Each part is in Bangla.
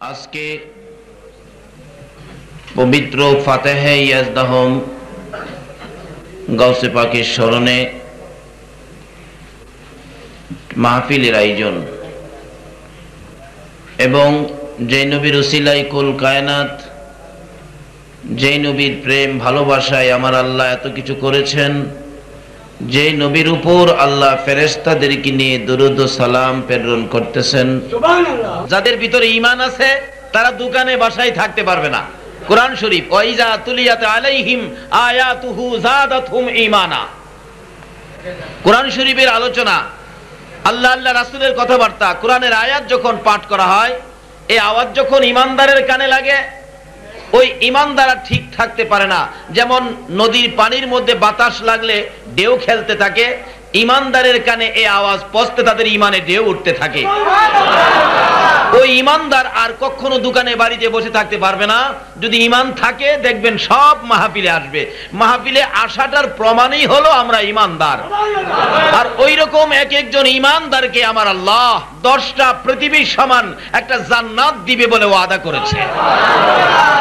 আজকে পবিত্র ফাতেহে ইয়াজদাহম গাউসে পাকের স্মরণে মাহফিলের আয়োজন। এবং যে নবীর উসিলাই কুল কায়নাত, যে নবীর প্রেম ভালোবাসায় আমার আল্লাহ এত কিছু করেছেন যে নবীর উপর আল্লাহ ফেরেস্তাদেরকে নিয়ে দরুদ সালাম প্রেরণ করতেছেন যাদের ভিতরে ইমান আছে তারা দোকানে বাসায় থাকতে পারবে না। কোরআন শরীফ ওয়াইজা তুলিয়াত আলাইহিম আয়াতুহু যাদাতহুম ঈমানা। কোরআন শরীফের আলোচনা আল্লাহ আল্লাহ রাসূলের কথাবার্তা কোরআনের আয়াত যখন পাঠ করা হয় এই আওয়াজ যখন ইমানদারের কানে লাগে ওই ইমান দ্বারা ঠিক থাকতে পারে না। যেমন নদীর পানির মধ্যে বাতাস লাগলে ঢেউ খেলতে থাকে ইমানদারের কানে এই আওয়াজ পস্তে তাদের ইমানে ঢেউ উঠতে থাকে। ওই ইমানদার আর কখনো দোকানে বাড়িতে বসে থাকতে পারবে না। যদি ইমান থাকে দেখবেন সব মাহফিলে আসবে। মাহফিলে আসাটার প্রমাণই হলো আমরা ইমানদার। আর ওই রকম এক একজন ইমানদারকে আমার আল্লাহ দশটা পৃথিবীর সমান একটা জান্নাত দিবে বলে ওয়াদা করেছে।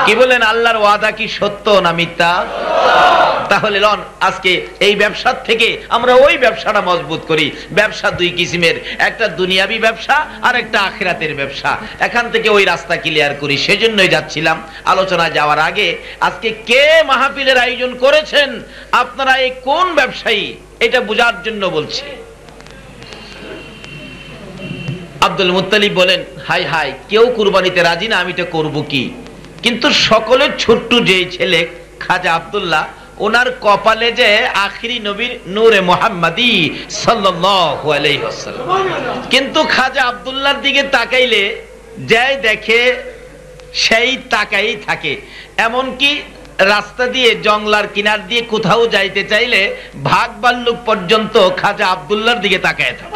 কি বলেন আল্লাহর ওয়াদা কি সত্য না মিথ্যা? তাহলে লন আজকে এই ব্যবসার থেকে আমরা ওই ব্যবসাটা মজবুত করি। ব্যবসা দুই কিসিমের, একটা দুনিয়াবি ব্যবসা আর একটা আখিরাতের ব্যবসা। এখান থেকে ওই রাস্তা ক্লিয়ার করি। সেজন্যই যাচ্ছিলাম। আলোচনা যাওয়ার আগে আজকে কে মাহফিলের আয়োজন করেছেন? আপনারা এই কোন ব্যবসায়ী? এটা বোঝার জন্য বলছি। আব্দুল মুত্তালিব বলেন, হাই হাই, কেউ কুরবানিতে রাজি না, আমি এটা করব কি? কিন্তু সকলের ছোট্ট যে ছেলে খাজা আব্দুল্লাহ ওনার কপালে যে আখিরি নবীর নূরে মোহাম্মদী ওয়াসাল্লাম। কিন্তু খাজা আব্দুল্লাহর দিকে তাকাইলে যাই দেখে সেই তাকাই থাকে। এমনকি রাস্তা দিয়ে জংলার কিনার দিয়ে কোথাও যাইতে চাইলে ভাগ বাল্লুক পর্যন্ত খাজা আবদুল্লার দিকে তাকায় থাকে।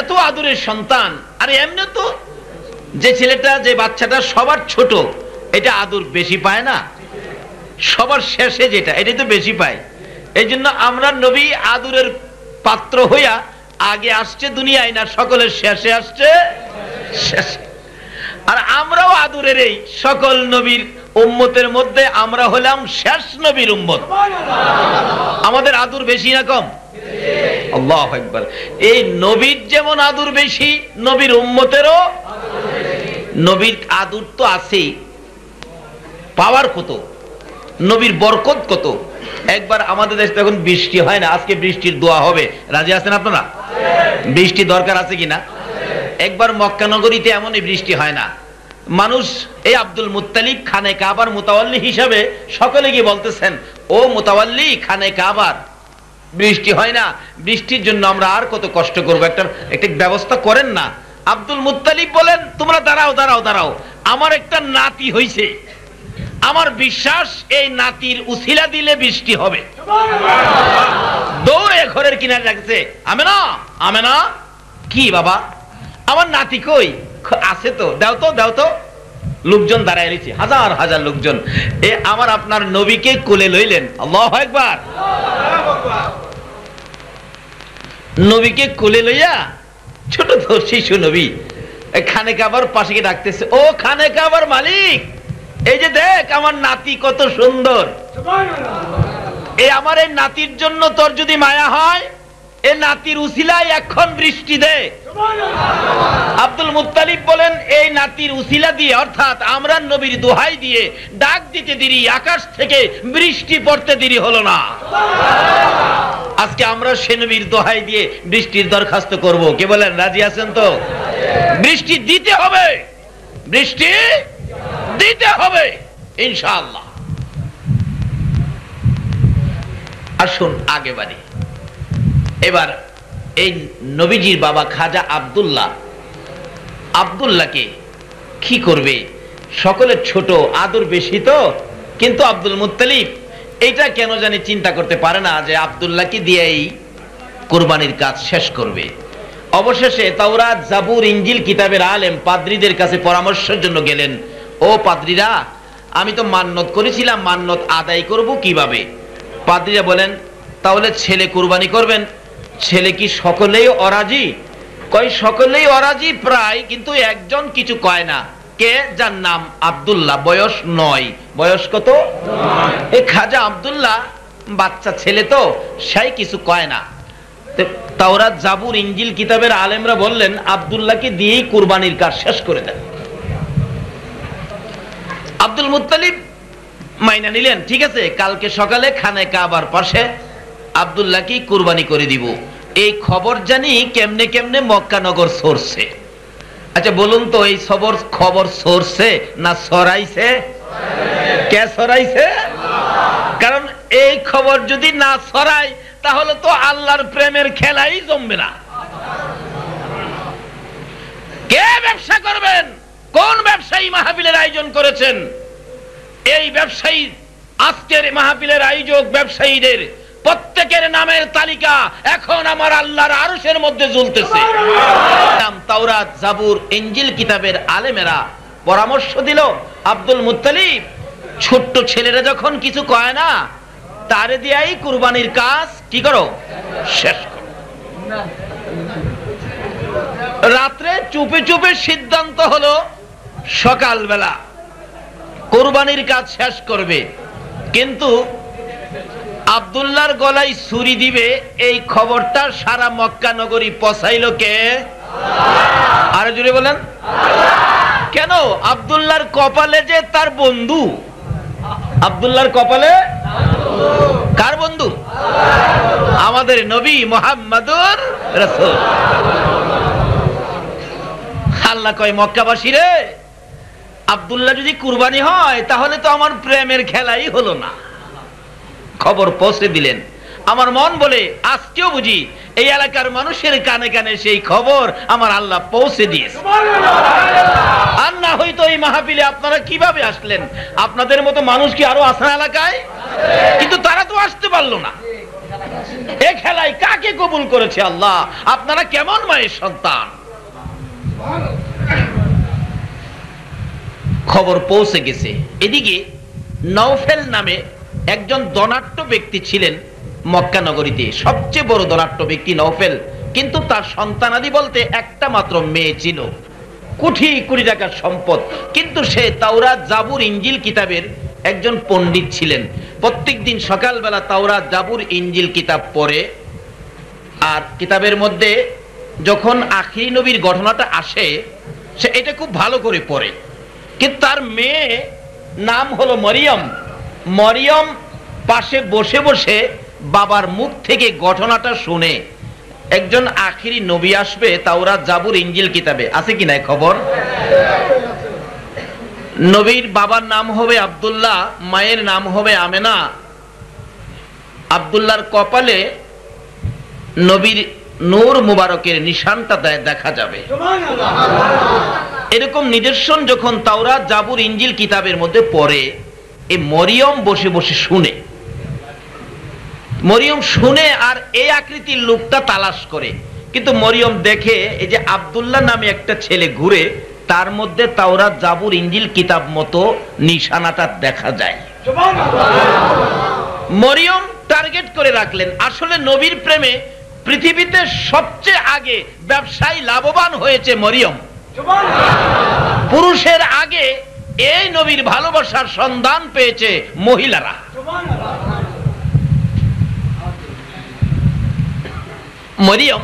এত আদরের সন্তান আর এমনি তো যে ছেলেটা, যে বাচ্চাটা সবার ছোট, এটা আদর বেশি পায় না। সবার শেষে যেটা, এটাই তো বেশি পায়। এই জন্য আমরা নবী আদরের পাত্র হইয়া আগে আসছে দুনিয়ায় না, সকলের শেষে আসছে আর আমরাও আদরের এই সকল নবীর উম্মতের মধ্যে আমরা হলাম শেষ নবীর উম্মত। আমাদের আদুর বেশি না কম? আল্লাহ একবার এই নবীর যেমন আদর বেশি, নবীর উম্মতেরও নবীর আদর তো আছেই। পাওয়ার কত? নবীর বরকত কত? একবার আমাদের দেশে এখন বৃষ্টি হয় না, আজকে বৃষ্টির দোয়া হবে। রাজি আছেন আপনারা? বৃষ্টি দরকার আছে কিনা? একবার মক্কা নগরীতে এমনই বৃষ্টি হয় না। মানুষ, এই আব্দুল মুত্তালিব খানে কাবার মোতাওয়াল্লি হিসাবে সকলে গিয়ে বলতেছেন, ও মোতাওয়াল্লি, খানে কাবার। বৃষ্টি হয় না, বৃষ্টির জন্য আমরা আর কত কষ্ট করব? একটা একটা ব্যবস্থা করেন না। আব্দুল মুত্তালিব বলেন, তোমরা দাঁড়াও দাঁড়াও দাঁড়াও। আমার একটা নাতি হইছে। আমার বিশ্বাস, এই নাতির উছিলা দিলে বৃষ্টি হবে। দৌড়ে ঘরের কিনারে রাখছে আমি না আমি না কি বাবা? আমার নাতি কই? আছে তো, দাও তো দাও তো। লোকজন দাঁড়ায় রয়েছে হাজার হাজার লোকজন। এ আমার আপনার নবীকে কোলে লইলেন। আল্লাহ একবার নবীকে কোলে লইয়া ছোট তো শিশু নবী খানে কাবার পাশে গিয়ে ডাকতেছে ও খানে কাবার মালিক এই যে দেখ আমার নাতি কত সুন্দর। এই আমার এই নাতির জন্য তোর যদি মায়া হয় এ নাতির উসিলায় এখন বৃষ্টি দে। আব্দুল মুত্তালিব বলেন, এই নাতির উসিলা দিয়ে, অর্থাৎ আমরা নবীর দোহাই দিয়ে ডাক দিতে দেরি, আকাশ থেকে বৃষ্টি পড়তে দেরি হলো না। আজকে আমরা সে নবীর দোহাই দিয়ে বৃষ্টির দরখাস্ত করব। কে বলেন, রাজি আছেন তো? বৃষ্টি দিতে হবে। বৃষ্টি দিতে হবে, ইনশাআল্লাহ। আসুন আগে বাড়ি। এবার, এই নবীজির বাবা খাজা আব্দুল্লাহ, আব্দুল্লাহকে কি করবে? সকলের ছোট, আদর বেশি তো? কিন্তু আব্দুল মুত্তালিব এটা কেন জানি চিন্তা করতে পারে না যে আব্দুল্লাহকে দিয়েই কোরবানির কাজ শেষ করবে। অবশেষে তাওরাত, জাবুর ইঞ্জিল কিতাবের আলেম, পাদ্রীদের কাছে পরামর্শের জন্য গেলেন। ও পাদ্রীরা, আমি তো মান্নত করেছিলাম, মান্নত আদায় করব কীভাবে? পাদ্রীরা বলেন, তাহলে ছেলে কুরবানি করবেন। ছেলে কি সকলেই অরাজি? কয় সকলেই অরাজি? প্রায়, কিন্তু একজন কিছু কয় না। কে? যার নাম আব্দুল্লাহ, বয়স নয়। বয়স কত? এ খাজা আব্দুল্লাহ, বাচ্চা ছেলে তো, সেই কিছু কয় না। তো, তাওরাত জাবুর ইঞ্জিল কিতাবের আলেমরা বললেন, আব্দুল্লাহকে দিয়েই কুরবানির কাজ শেষ করে দেন। আব্দুল মুত্তালিব মাইনা নিলেন, ঠিক আছে? কালকে সকালে খানে কাবার পাশে আব্দুল্লাহকে কুরবানি করে দিব। এই খবর জানি কেমনে কেমনে মক্কানগর সরছে। আচ্ছা বলুন তো, এই খবর খবর সরছে না সরাইছে? কে সরাইছে? কারণ এই খবর যদি না ছড়ায় তাহলে তো আল্লাহর প্রেমের খেলাই জমবে না। কে ব্যবসা করবেন? কোন ব্যবসায়ী মাহফিলের আয়োজন করেছেন? এই ব্যবসায়ী, আজকের মাহফিলের আয়োজক ব্যবসায়ীদের প্রত্যেকের নামের তালিকা এখন আমার আল্লাহর আরশের মধ্যে ঝুলতেছে তাওরাত, জাবুর ইঞ্জিল কিতাবের আলেমেরা পরামর্শ দিল, আব্দুল মুত্তালিব, ছোট্ট ছেলেরা যখন কিছু কয় না, তারে দিয়াই কুরবানির কাজ কি করো? শেষ করো। রাত্রে চুপে চুপে সিদ্ধান্ত হলো, সকালবেলা কোরবানির কাজ শেষ করবে। কিন্তু আবদুল্লাহর গলায় ছুরি দিবে, এই খবরটা সারা মক্কা নগরী পচাইল কে? আরও জুড়ে বলেন। কেন? আবদুল্লাহর কপালে যে তার বন্ধু। আবদুল্লাহর কপালে কার বন্ধু? আমাদের নবী মোহাম্মদুর রাসূল। আল্লাহ কয়, মক্কাবাসী রে, আবদুল্লাহ যদি কুরবানি হয়, তাহলে তো আমার প্রেমের খেলাই হলো না। খবর পৌঁছে দিলেন। আমার মন বলে, আজকেও বুঝি এই এলাকার মানুষের কানে কানে সেই খবর আমার আল্লাহ পৌঁছে দিয়েছে। আর না হয়তো এই মাহফিলে আপনারা কীভাবে আসলেন? আপনাদের মতো মানুষ কি আরও আসা এলাকায়? কিন্তু তারা তো আসতে পারল না। এ খেলায় কাকে কবুল করেছে আল্লাহ? আপনারা কেমন মায়ের সন্তান? খবর পৌঁছে গেছে। এদিকে নৌফেল নামে একজন দনাট্য ব্যক্তি ছিলেন মক্কা নগরীতে, সবচেয়ে বড় ধনাট্য ব্যক্তি নৌফেল কিন্তু তার সন্তানাদি বলতে একটা মাত্র মেয়ে ছিল। কোটি কোটি টাকার সম্পদ। কিন্তু সে তাওরাত জাবুর ইঞ্জিল কিতাবের একজন পণ্ডিত ছিলেন। প্রত্যেক দিন সকালবেলা তাওরা জাবুর ইঞ্জিল কিতাব পড়ে। আর কিতাবের মধ্যে যখন আখিরি নবীর ঘটনাটা আসে, সে এটা খুব ভালো করে পড়ে। কিন্তু তার মেয়ে নাম হলো মরিয়ম। মরিয়ম পাশে বসে বসে বাবার মুখ থেকে ঘটনাটা শুনে একজন আখিরি নবী আসবে তাওরা জাবুর ইঞ্জিল কিতাবে। আছে কিনা এই খবর? নবীর বাবার নাম হবে আব্দুল্লাহ, মায়ের নাম হবে আমেনা। আব্দুল্লাহর কপালে নবীর নূর মুবারকের নিশানটা দেখা যাবে। এরকম নিদর্শন যখন তাওরা জাবুর ইঞ্জিল কিতাবের মধ্যে পড়ে এই মরিয়ম বসে বসে শুনে। মরিয়ম শুনে আর এই আকৃতির লোকটা তালাশ করে। কিন্তু মরিয়ম দেখে এই যে আব্দুল্লাহ নামে একটা ছেলে ঘুরে, তার মধ্যে তাওরা জাবুর ইঞ্জিল কিতাব মতো নিশানাটা দেখা যায়। মরিয়ম টার্গেট করে রাখলেন, আসলে নবীর প্রেমে পৃথিবীতে সবচেয়ে আগে ব্যবসায়ী লাভবান হয়েছে মরিয়ম। পুরুষের আগে এই নবীর ভালোবাসার সন্ধান পেয়েছে মহিলারা। মরিয়ম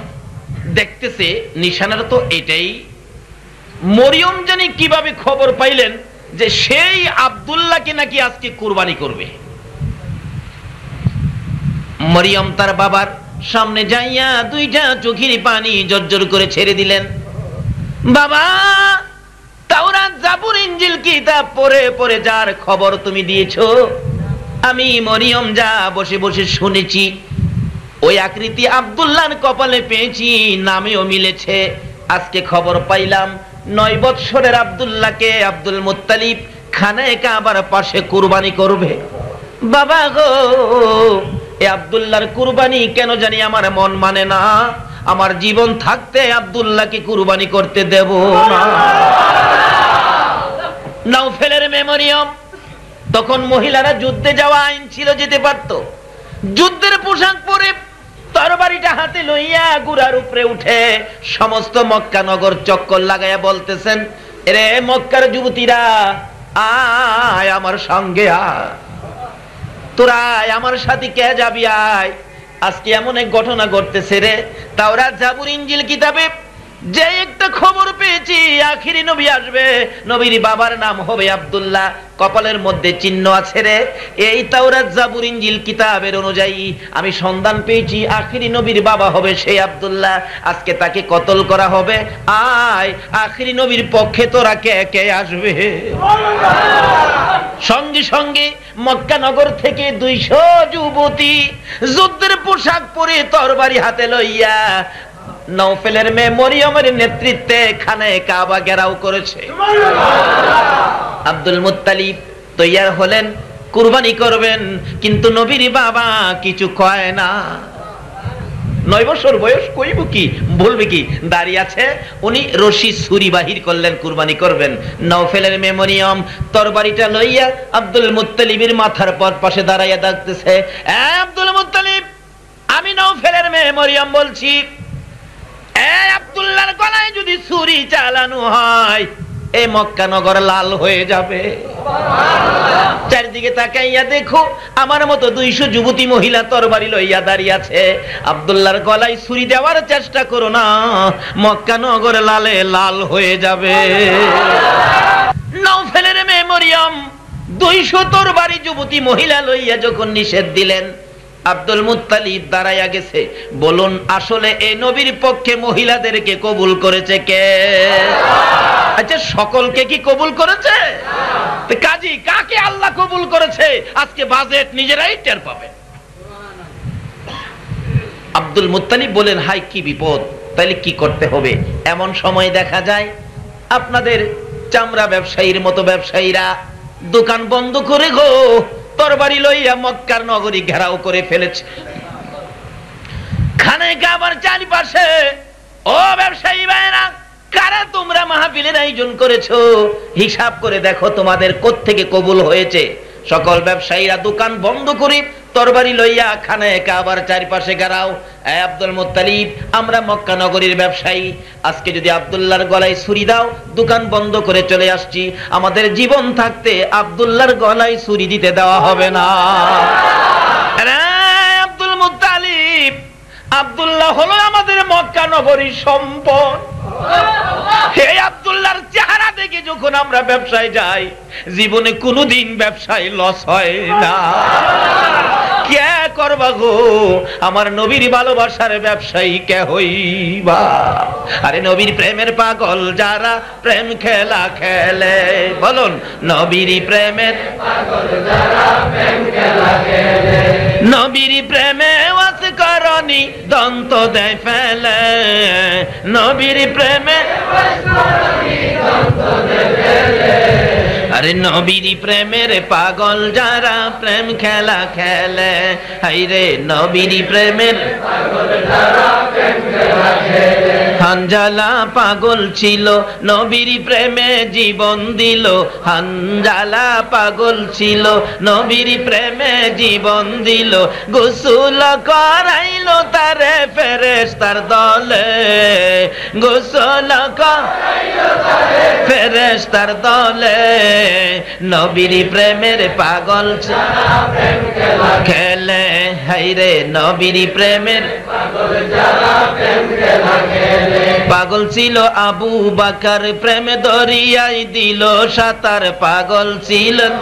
দেখতেছে, নিশানার তো এটাই। মরিয়ম জানি কীভাবে খবর পাইলেন যে সেই আব্দুল্লাহকে নাকি আজকে কুরবানি করবে। মরিয়ম তার বাবার সামনে যাইয়া দুইটা চোখের পানি জর্জর করে ছেড়ে দিলেন। বাবা পড়ে পড়ে যার খবর তুমি দিয়েছ, আমি মরিয়ম যা বসে বসে শুনেছি, ওই আকৃতি আব্দুল্লাহর কপালে পেয়েছি, নামেও মিলেছে। আজকে খবর পাইলাম, নয় বৎসরের আব্দুল্লাহকে আব্দুল মুত্তালিব খানায় কাবার পাশে কুরবানি করবে। বাবা গো, এ আব্দুল্লাহর কুরবানি কেন জানি আমার মন মানে না, আমার জীবন থাকতে আব্দুল্লাহকে কুরবানি করতে দেব না। নাউফেলের মেমোরিয়াম। তখন মহিলারা যুদ্ধে যাওয়া আইন ছিল, যেতে পারত। যুদ্ধের পোশাক পরে তরবারিটা হাতে লইয়া গুড়ার উপরে উঠে সমস্ত মক্কা নগর চক্কর লাগাইয়া বলতেছেন রে মক্কার যুবতীরা, আয় আমার সঙ্গে আয়। তোরা আমার সাথে কে যাবি আয়? আজকে এমন এক ঘটনা ঘটতেছে রে। তাওরা জাবুর ইঞ্জিল কিতাবে যে একটা খবর পেয়েছি, আখিরি নবী আসবে। নবীর বাবার নাম হবে আব্দুল্লাহ। কপালের মধ্যে চিহ্ন আছে রে। এই তাওরাত জাবুর ইঞ্জিল কিতাবের অনুযায়ী আমি সন্ধান পেয়েছি, আখিরি নবীর বাবা হবে সেই আব্দুল্লাহ। আজকে তাকে কতল করা হবে? আয়, আখিরি নবীর পক্ষে তোরা কে কে আসবে? সঙ্গে সঙ্গে মক্কা নগর থেকে দুইশো যুবতী যুদ্ধের পোশাক পরে তরবারি হাতে লইয়া নৌফেলের মেয়ে মরিয়মের নেতৃত্বে খানে কাবা ঘেরাও করেছে। আব্দুল মুত্তালিব তৈয়ার হলেন, কুরবানি করবেন, কিন্তু নবীর বাবা কিছু কয় না। নয় বছর বয়স কইব কি, বলবে কি, দাঁড়িয়ে আছে, উনি রশি ছুরি বাহির করলেন, কুরবানি করবেন। নওফেলের মেমোরিয়াম তরবারিটা লইয়া আব্দুল মুত্তালিবের মাথার পর পাশে দাঁড়াইয়া ডাকতেছে আব্দুল মুত্তালিব, আমি নওফেলের মেমোরিয়াম বলছি আব্দুল্লাহর গলায় যদি ছুরি চালানো হয় এই মক্কা নগর লাল হয়ে যাবে। চারিদিকে তাকাইয়া দেখো, আমার মতো দুইশো যুবতী মহিলা তরবারি লইয়া দাঁড়িয়ে আছে। আব্দুল্লাহর গলায় ছুরি দেওয়ার চেষ্টা করো না, মক্কা নগর লালে লাল হয়ে যাবে। নৌফেলের মেমোরিয়াম দুইশো তরবারি যুবতী মহিলা লইয়া যখন নিষেধ দিলেন আব্দুল মুত্তালিব দাঁড়াইয়া গেছে। বলুন, আসলে এই নবীর পক্ষে মহিলাদেরকে কবুল করেছে কে? আচ্ছা সকলকে কি কবুল করেছে? কাজী, কাকে আল্লাহ কবুল করেছে? আজকে বাজেট নিজেরাই টের পাবে আব্দুল মুত্তালিব বলেন, হাই, কি বিপদ? তাহলে কি করতে হবে? এমন সময় দেখা যায়, আপনাদের চামড়া ব্যবসায়ীর মতো ব্যবসায়ীরা দোকান বন্ধ করে গো। তরবারি লইয়া মক্কার নগরী ঘেরাও করে ফেলেছে। খানে কাবার চারিপাশে, ও ব্যবসায়ী ভাইরা কারা তোমরা মাহফিলের আয়োজন করেছ? হিসাব করে দেখো তোমাদের কোত্থেকে কবুল হয়েছে। সকল ব্যবসায়ীরা দোকান বন্ধ করে তরবারি লইয়া খানে কাবার চারিপাশে গারাও। এ আব্দুল মুত্তালিব, আমরা মক্কা নগরীর ব্যবসায়ী। আজকে যদি আব্দুল্লাহর গলায় ছুরি দাও, দোকান বন্ধ করে চলে আসছি। আমাদের জীবন থাকতে আব্দুল্লাহর গলায় ছুরি দিতে দেওয়া হবে না। আব্দুল মুত্তালিব, আব্দুল্লাহ হলো আমাদের মক্কা নগরীর সম্পদ। হে আব্দুল্লাহর চেহারা দেখে যখন আমরা ব্যবসায় যাই, জীবনে কোনোদিন ব্যবসায় লস হয় না। কে করবা গো? আমার নবীর ভালোবাসার ব্যবসায়ী কে হইবা? আরে নবীর প্রেমের পাগল যারা প্রেম খেলা খেলে, বলুন, নবীর প্রেমের নবীর প্রেমে ওয়াস করনি দন্ত দেয় ফেলে নবীর প্রেমে আরে নবীর প্রেমের পাগল যারা প্রেম খেলা খেলে হাইরে নবীর প্রেমের হানজালা পাগল ছিল, নবীর প্রেমে জীবন দিল, হানজালা পাগল ছিল, নবীর প্রেমে জীবন দিল, গোসুল করাইল তারে ফেরেস তার দলে, গোসল ফেরেস তার দলে। নবীর প্রেমের পাগল খেলে, হাইরে, নবীর প্রেমের পাগল ছিল আবু বাকার, প্রেম দরিয়াই দিল সাতার, পাগল ছিলেন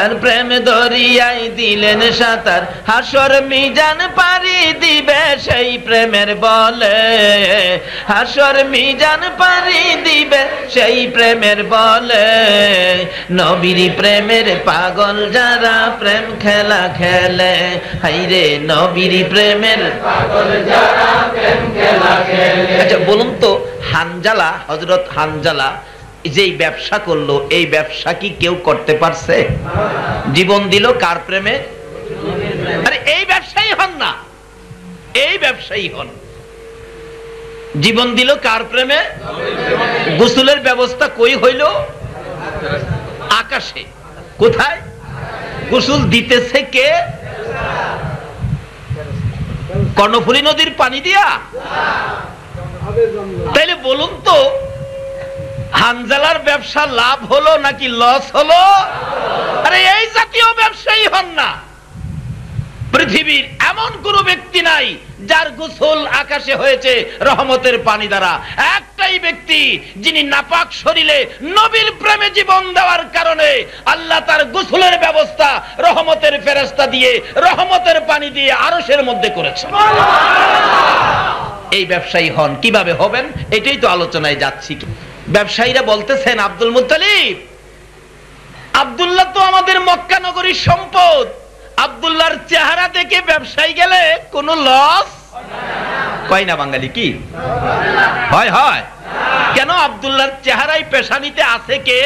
আর প্রেম দরিয়াই দিলেন সাতার, হাসর মিজান পারি দিবে সেই প্রেমের বলে। হাসর মিজান পারি দিবে সেই প্রেমের বলে। নবীর প্রেমের পাগল যারা প্রেম খেলা খেলে, হাইরে নবীর প্রেমের পাগল যারা প্রেম খেলা খেলে। আচ্ছা বলুন তো, হানজালা হজরত হানজালা, যেই ব্যবসা করল, এই ব্যবসা কি কেউ করতে পারছে? জীবন দিল কার প্রেমে? আরে, এই ব্যবসায়ী হন না। এই ব্যবসায়ী হন। জীবন দিল কার প্রেমে? গোসলের ব্যবস্থা কই হইল? আকাশে। কোথায়? গোসল দিতেছে কে? কর্ণফুলী নদীর পানি দিয়া? তাইলে বলুন তো, হানজালার ব্যবসা লাভ হলো নাকি লস হলো? আরে এই জাতীয় ব্যবসায়ী হন না। পৃথিবীর এমন কোন ব্যক্তি নাই যার গোসল আকাশে হয়েছে রহমতের পানি দ্বারা। একটাই ব্যক্তি যিনি নাপাক শরীরে নবীর প্রেমে জীবন দেওয়ার কারণে আল্লাহ তার গোসলের ব্যবস্থা রহমতের ফেরেস্তা দিয়ে, রহমতের পানি দিয়ে আরশের মধ্যে করেছে এই ব্যবসায়ী হন। কীভাবে হবেন? এটাই তো আলোচনায় যাচ্ছি। ব্যবসায়ীরা বলতেছেন, আব্দুল মুতালিব আব্দুল্লাহ তো আমাদের মক্কা নগরীর সম্পদ। আব্দুল্লাহর চেহারা দেখে ব্যবসায়ী গেলে কোন লস কয় না বাঙালি কি? হয় হয়। কেন আব্দুল্লাহর চেহারায় পেশানিতে আছে কে?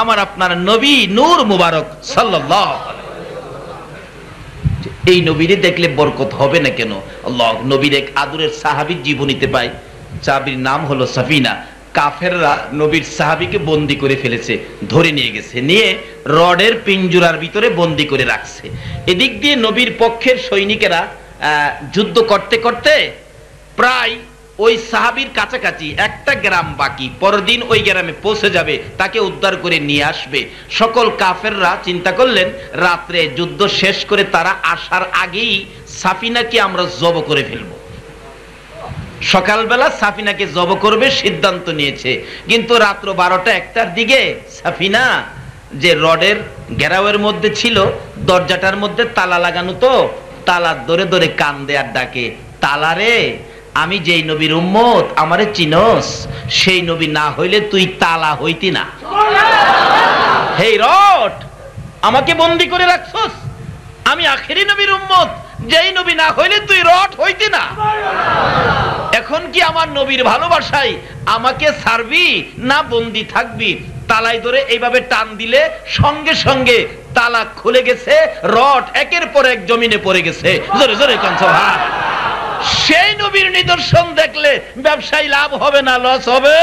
আমার আপনার নবী নূর মুবারক সাল্লাল্লাহু এই নবীরে দেখলে বরকত হবে না কেন? নবীর এক আদুরের সাহাবীর জীবনীতে পাই সাহাবীর নাম হলো সাফিনা। কাফেররা নবীর সাহাবীকে বন্দি করে ফেলেছে, ধরে নিয়ে গেছে, নিয়ে রডের পিঞ্জুরার ভিতরে বন্দি করে রাখছে। এদিক দিয়ে নবীর পক্ষের সৈনিকেরা যুদ্ধ করতে করতে প্রায় ওই সাহাবীর কাছাকাছি একটা গ্রাম বাকি, পরদিন ওই গ্রামে পৌঁছে যাবে, তাকে উদ্ধার করে নিয়ে আসবে। সকল কাফেররা চিন্তা করলেন, রাত্রে যুদ্ধ শেষ করে তারা আসার আগেই সাফিনাকে আমরা জব করে ফেলব। সকালবেলা সাফিনাকে জব করবে সিদ্ধান্ত নিয়েছে। কিন্তু রাত্র বারোটা একটার দিকে সাফিনা যে রডের ঘেরাওয়ের মধ্যে ছিল দরজাটার মধ্যে তালা লাগানো তো তালার ধরে ধরে কান দেয়ার ডাকে তালারে আমি যেই নবীর উম্মত আমারে চিনস সেই নবী না হইলে তুই তালা হইতি না। হেই রড আমাকে বন্দি করে রাখছস আমি আখেরি নবীর উম্মত যেই নবী না হইলে তুই রড হইতি না। এখন কি আমার নবীর ভালোবাসাই আমাকে ছাড়বি না বন্দি থাকবি? তালাই ধরে এইভাবে টান দিলে সঙ্গে সঙ্গে তালা খুলে গেছে রড একের পর এক জমিনে পড়ে গেছে। জোরে জোরে ভাই সেই নবীর নিদর্শন দেখলে ব্যবসায়ী লাভ হবে না, লস হবে।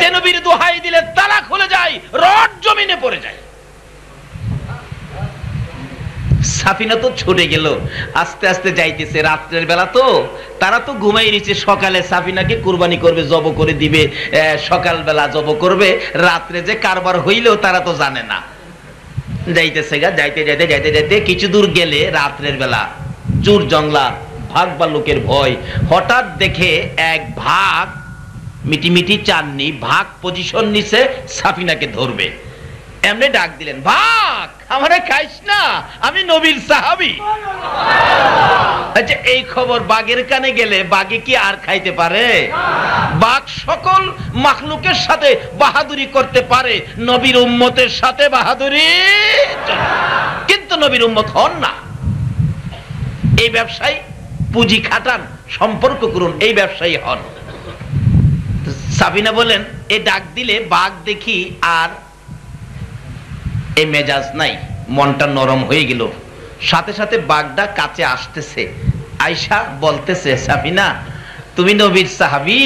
যে নবীর দোহাই দিলে তালা খুলে যায় রড জমিনে পড়ে যায়। সাফিনা তো ছুটে গেল। আস্তে আস্তে যাইতেছে। রাত্রের বেলা তো তারা তো ঘুমাই নিচ্ছে সকালে সাফিনাকে কুরবানি করবে, জব করে দিবে সকাল বেলা জব করবে। রাত্রে যে কারবার হইলেও তারা তো জানে না। যাইতেছে গা, যাইতে যাইতে যাইতে যাইতে কিছু দূর গেলে রাত্রের বেলা চুর জংলা, ভাগ বা লোকের ভয়। হঠাৎ দেখে এক ভাগ মিটিমিটি চাননি, ভাগ পজিশন নিছে, সাফিনাকে ধরবে। এমনি ডাক দিলেন, ভাগ, আমারে খাইস না, আমি নবীর সাহাবি। আচ্ছা এই খবর বাঘের কানে গেলে বাঘে কি আর খাইতে পারে? বাঘ সকল মাখলুকের সাথে বাহাদুরি করতে পারে, নবীর উম্মতের সাথে বাহাদুরি। কিন্তু নবীর উম্মত হন না। এই ব্যবসায়ী পুঁজি খাটান, সম্পর্ক করুন, এই ব্যবসায়ী হন। সাবিনা বলেন, এ ডাক দিলে বাঘ দেখি আর এই মেজাজ নাই মনটা নরম হয়ে গেল। সাথে সাথে বাঘটা কাছে আসতেছে। আয়সা বলতেছে সাবিনা তুমি নবীর সাহাবি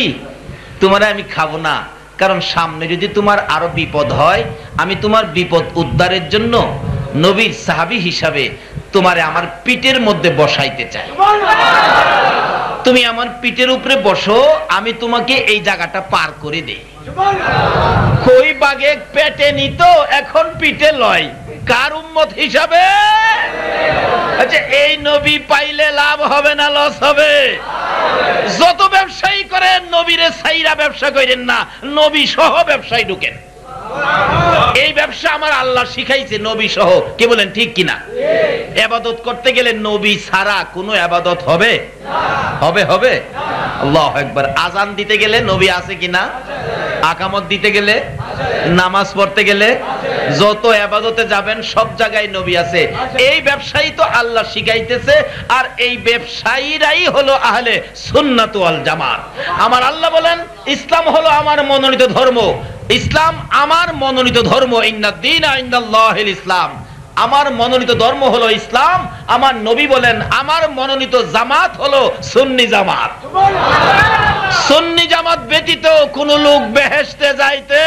তোমার আমি খাব না কারণ সামনে যদি তোমার আরও বিপদ হয় আমি তোমার বিপদ উদ্ধারের জন্য নবীর সাহাবি হিসাবে তোমারে আমার পিঠের মধ্যে বসাইতে চাই। তুমি আমার পিঠের উপরে বসো আমি তোমাকে এই জায়গাটা পার করে দেই। কই বাগে পেটে নিত, এখন পিঠে লয়। কার উম্মত হিসাবে? আচ্ছা এই নবী পাইলে লাভ হবে না, লস হবে। যত ব্যবসায়ী করেন, নবীরে সাইরা ব্যবসা করেন না নবী সহ ব্যবসায় ঢুকেন। এই ব্যবসা আমার আল্লাহ শিখাইছে নবী সহ। কে বলেন ঠিক কিনা? এবাদত করতে গেলে নবী ছাড়া কোনো আবাদত হবে? হবে হবে? আল্লাহ একবার আজান দিতে গেলে নবী আছে কিনা? আকামত দিতে গেলে? নামাজ পড়তে গেলে? যত আবাদতে যাবেন সব জায়গায় নবী আছে। এই ব্যবসায়ী তো আল্লাহ শিখাইতেছে আর এই ব্যবসায়ীরাই হলো আহলে সুন্নাত ওয়াল জামাত। আমার আল্লাহ বলেন ইসলাম হলো আমার মনোনীত ধর্ম। ইসলাম আমার মনোনীত ধর্ম। ইসলাম। আমার মনোনীত ধর্ম হলো ইসলাম। আমার নবী বলেন, আমার মনোনীত জামাত হলো সুন্নি জামাত। সুন্নি জামাত ব্যতীত কোন লোক বেহেস্তে যাইতে।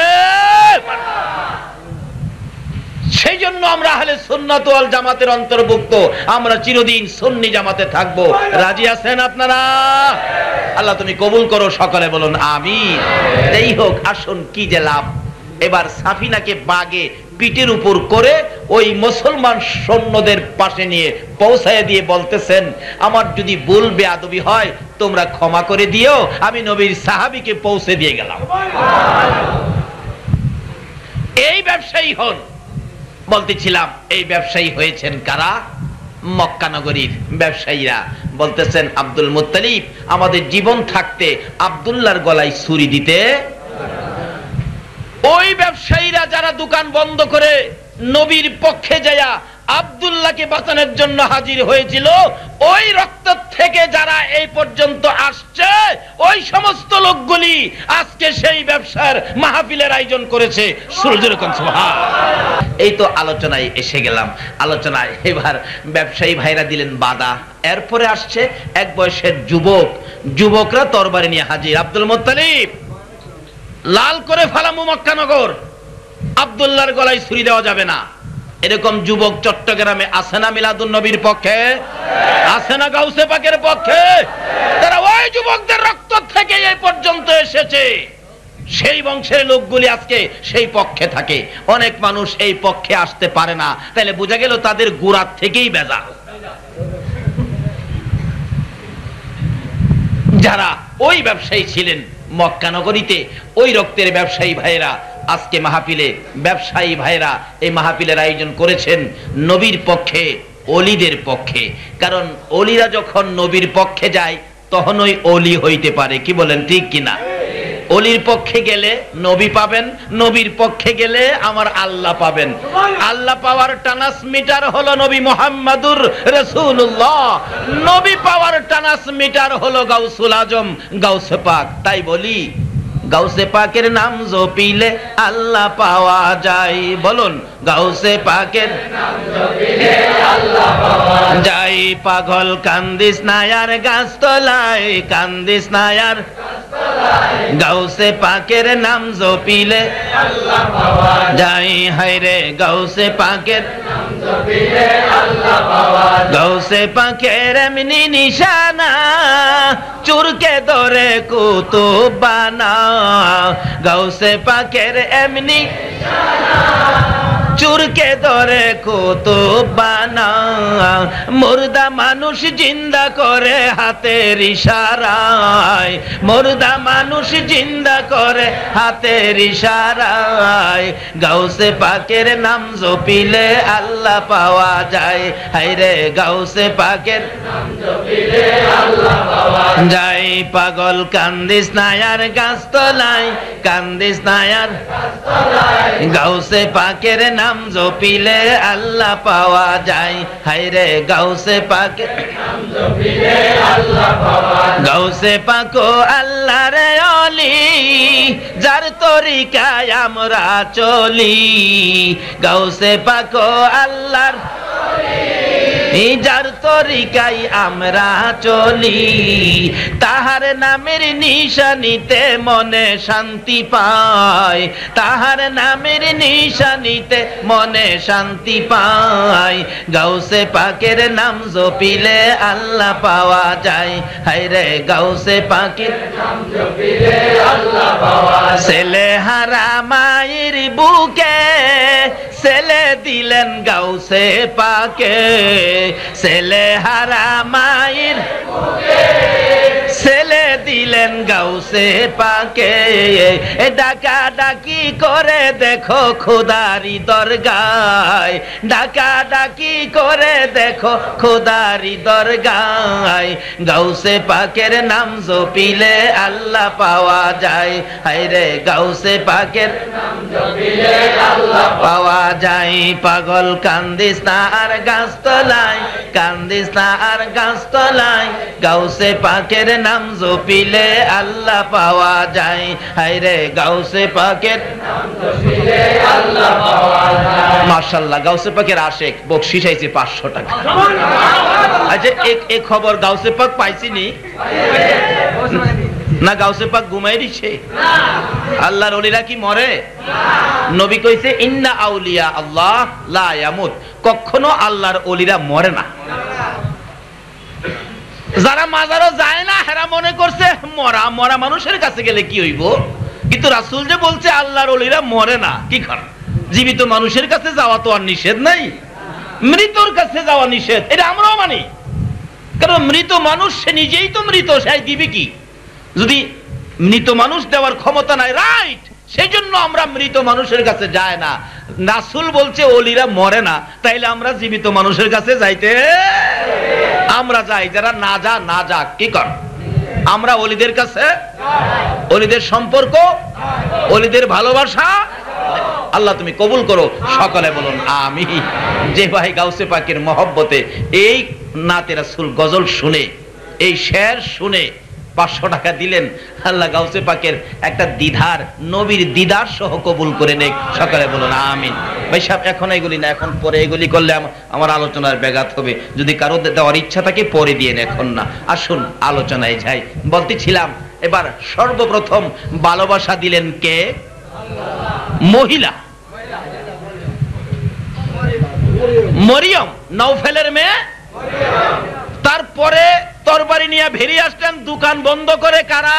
সেই জন্য আমরা আহলে সুন্নাত জামাতের অন্তর্ভুক্ত। আমরা চিরদিন সুন্নি জামাতে থাকব। রাজি আছেন আপনারা? আল্লাহ তুমি কবুল করো, সকলে বলুন আমি যাই হোক, আসুন, কি যে লাভ। এবার সাফিনাকে বাগে পিঠের উপর করে ওই মুসলমান সৈন্যদের পাশে নিয়ে পৌঁছায় দিয়ে বলতেছেন, আমার যদি ভুল বেয়াদবি হয়, তোমরা ক্ষমা করে দিও। আমি নবীর সাহাবিকে পৌঁছে দিয়ে গেলাম। এই ব্যবসায়ী হন। বলতেছিলাম, এই ব্যবসায়ী হয়েছেন কারা? মক্কানগরীর ব্যবসায়ীরা বলতেছেন, আব্দুল মুতালিফ আমাদের জীবন থাকতে আবদুল্লার গলায় ছুরি দিতে ওই ব্যবসায়ীরা যারা দোকান বন্ধ করে নবীর পক্ষে যায়া আব্দুল্লাহকে বাঁচানোর জন্য হাজির হয়েছিল। ওই রক্ত থেকে যারা এই পর্যন্ত আসছে, ওই সমস্ত লোকগুলি আজকে সেই ব্যবসার মাহফিলের আয়োজন করেছে। এই তো আলোচনায় এসে গেলাম। আলোচনায় এবার ব্যবসায়ী ভাইরা দিলেন বাধা। এরপরে আসছে এক বয়সের যুবক। যুবকরা তরবারি নিয়ে হাজির। আব্দুল মোত্তালিব, লাল করে ফালামু মক্কানগর। আব্দুল্লাহর গলায় ছুরি দেওয়া যাবে না। এরকম যুবক চট্টগ্রামে আছে না মিলাদুন নবীর পক্ষে? আছে না গাউসে পাকের পক্ষে? তারা ওই যুবকদের রক্ত থেকে এই পর্যন্ত এসেছে। সেই বংশের লোকগুলি আজকে সেই পক্ষে থাকে। অনেক মানুষ এই পক্ষে আসতে পারে না। তাহলে বোঝা গেল তাদের গুড়ার থেকেই বেজা যারা ওই ব্যবসায়ী ছিলেন মক্কানগরীতে ওই রক্তের ব্যবসায়ী ভাইয়েরা আজকে মাহফিলে ব্যবসায়ী ভাইয়েরা এই মাহফিলের আয়োজন করেছেন নবীর পক্ষে, অলিদের পক্ষে। কারণ অলিরা যখন নবীর পক্ষে যায় তখন ওই অলি হইতে পারে। কি বলেন, ঠিক কিনা অলির পক্ষে গেলে নবী পাবেন, নবীর পক্ষে গেলে আমার আল্লাহ পাবেন। আল্লাহ পাওয়ার ট্রান্সমিটার হলো নবী মোহাম্মদুর রসুল্লাহ নবী পাওয়ার ট্রান্সমিটার হলো গাউসুল আজম, গাউসে পাক। তাই বলি গাউসে পাকের নাম জপিলে আল্লাহ পাওয়া যায়। বলুন, গাউসে পাকের যাই পাগল, কান্দিস নায়ার গাছ গাছতলায়, কান্দিস নায়ার গাউসে পাকের নাম জপিলে যাই হাইরে গাউসে পাকের গাউসে পাখের এমনি নিশানা, চুরকে ধরে কুতুব বানা। গাউসে পাকের এমনি। চুরকে ধরে কত বানা মুর্দা মানুষ জিন্দা করে হাতের ইশারায়। মুর্দা মানুষ জিন্দা করে হাতের ইশারায়। গাউসে পাকের নাম জপিলে আল্লাহ পাওয়া যায়। হাইরে গাউসে পাকের যাই পাগল, কান্দিস নায়ার গাছতলায়। কান্দিস নায়ার গাউসে পাকের নাম জপিলে আল্লাহ পাওয়া যায়। হাইরে গাউসে পাকে। গাউসে পাকো আল্লাহ রে অলি, যার তরিকায় আমরা চলি। গাউসে পাকো আল্লাহর এই যার তরিকাই আমরা চলি। তাহার নামের নিশানিতে মনে শান্তি পায় তাহার নামের নিশানিতে মনে শান্তি পায় গাউসে পাকের নাম জপিলে আল্লাহ পাওয়া যায়। হাইরে গাউসে পাকের নাম জপিলে আল্লাহ পাওয়া ছেলে হারা মায়ের বুকে ছেলে দিলেন গাউসে পাকে। ছেলে হারা মায়ের ছেলে দিলেন গাউসে পাকে। এ ডাকা ডাকি করে দেখো খুদারি দরগায়। ডাকা ডাকি করে দেখো খুদারি দরগায়। গাউসে পাকের নাম জপিলে আল্লাহ পাওয়া যায়। হাইরে গাউসে পাকের পাওয়া যায়। পাগল কান্দিস না আর গাছতলায়, কান্দিস না আর গাছতলায়। গাউসে পাকের নাম জপিলে আল্লাহ পাওয়া যায়। হাইরে গাউসে পাকের মার্শাল্লাহ গাউসে পাকের আশেক বকশিস আইছে পাঁচশো টাকা। আচ্ছা এক খবর গাউসে পাক পাইছি নি না, গাউসে পাক ঘুমাই দিছে? আল্লাহর অলিরা কি মরে? নবী কইছে, ইন্না আউলিয়া আল্লাহ লা ইয়ামুত। কখনো আল্লাহর অলিরা মরে না। যারা মাজারও যায় না, হেরা মনে করছে, মরা মরা মানুষের কাছে গেলে কি হইব? কিন্তু রাসূল যে বলছে, আল্লাহর অলিরা মরে না, কি কারণ? জীবিত মানুষের কাছে যাওয়া তো আর নিষেধ নাই। মৃতর কাছে যাওয়া নিষেধ, এটা আমরাও মানি। কারণ মৃত মানুষ, সে নিজেই তো মৃত, সে দিবে কি? যদি মৃত মানুষ দেওয়ার ক্ষমতা নাই, রাইট সেই জন্য আমরা মৃত মানুষের কাছে যায় না। নাসুল বলছে, অলিরা মরে না, তাইলে আমরা জীবিত মানুষের কাছে যাইতে আমরা যাই, যারা না যা, না যাক কি কর? আমরা অলিদের কাছে, অলিদের সম্পর্ক, অলিদের ভালোবাসা, আল্লাহ তুমি কবুল করো। সকলে বলুন আমি যে ভাই গাউসে পাকের মহব্বতে, এই নাতে রাসূল গজল শুনে, এই শের শুনে পাঁচশো টাকা দিলেন, আল্লাহ গাউসে পাকের একটা দিধার নবীর দিদার সহ কবুল করে নেক। সকালে বলুন, আমিন। ভাই সাহেব, এখন এগুলি না, এখন পরে এগুলি করলে আমার আলোচনার ব্যাঘাত হবে। যদি কারও দেওয়ার ইচ্ছা থাকে, পরে দিয়ে এখন না। আসুন, আলোচনায় যাই। বলতেছিলাম, এবার সর্বপ্রথম ভালোবাসা দিলেন কে? মহিলা। মরিয়ম নৌফেলের মেয়ে। তারপরে তরবারি নিয়ে ভেরিয়ে আসলেন, দোকান বন্ধ করে কারা?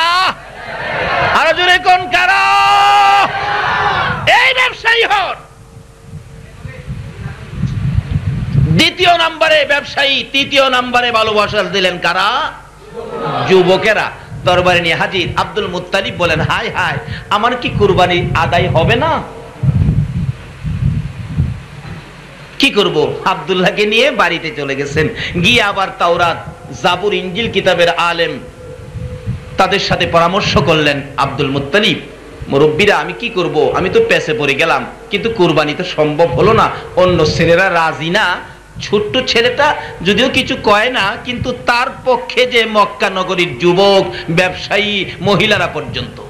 আরও জোরে কোন কারা? এই ব্যবসায়ী হন। দ্বিতীয় নাম্বারে ব্যবসায়ী, তৃতীয় নাম্বারে ভালোবাসা দিলেন কারা? যুবকেরা। দরবারে নিয়ে হাজির আব্দুল মুত্তালিব বলেন হাই হাই আমার কি কুরবানি আদায় হবে না? কি করব? আব্দুল্লাহকে নিয়ে বাড়িতে চলে গেছেন। গিয়ে আবার তাওরাত, জাবুর ইঞ্জিল কিতাবের আলেম তাদের সাথে পরামর্শ করলেন আব্দুল মুত্তালিব। মুরব্বীরা, আমি কি করব? আমি তো পেছে পড়ে গেলাম, কিন্তু কুরবানি তো সম্ভব হলো না। অন্য ছেলেরা রাজি না ছোট্ট ছেলেটা যদিও কিছু কয় না, কিন্তু তার পক্ষে যে মক্কা নগরীর যুবক, ব্যবসায়ী, মহিলারা পর্যন্ত।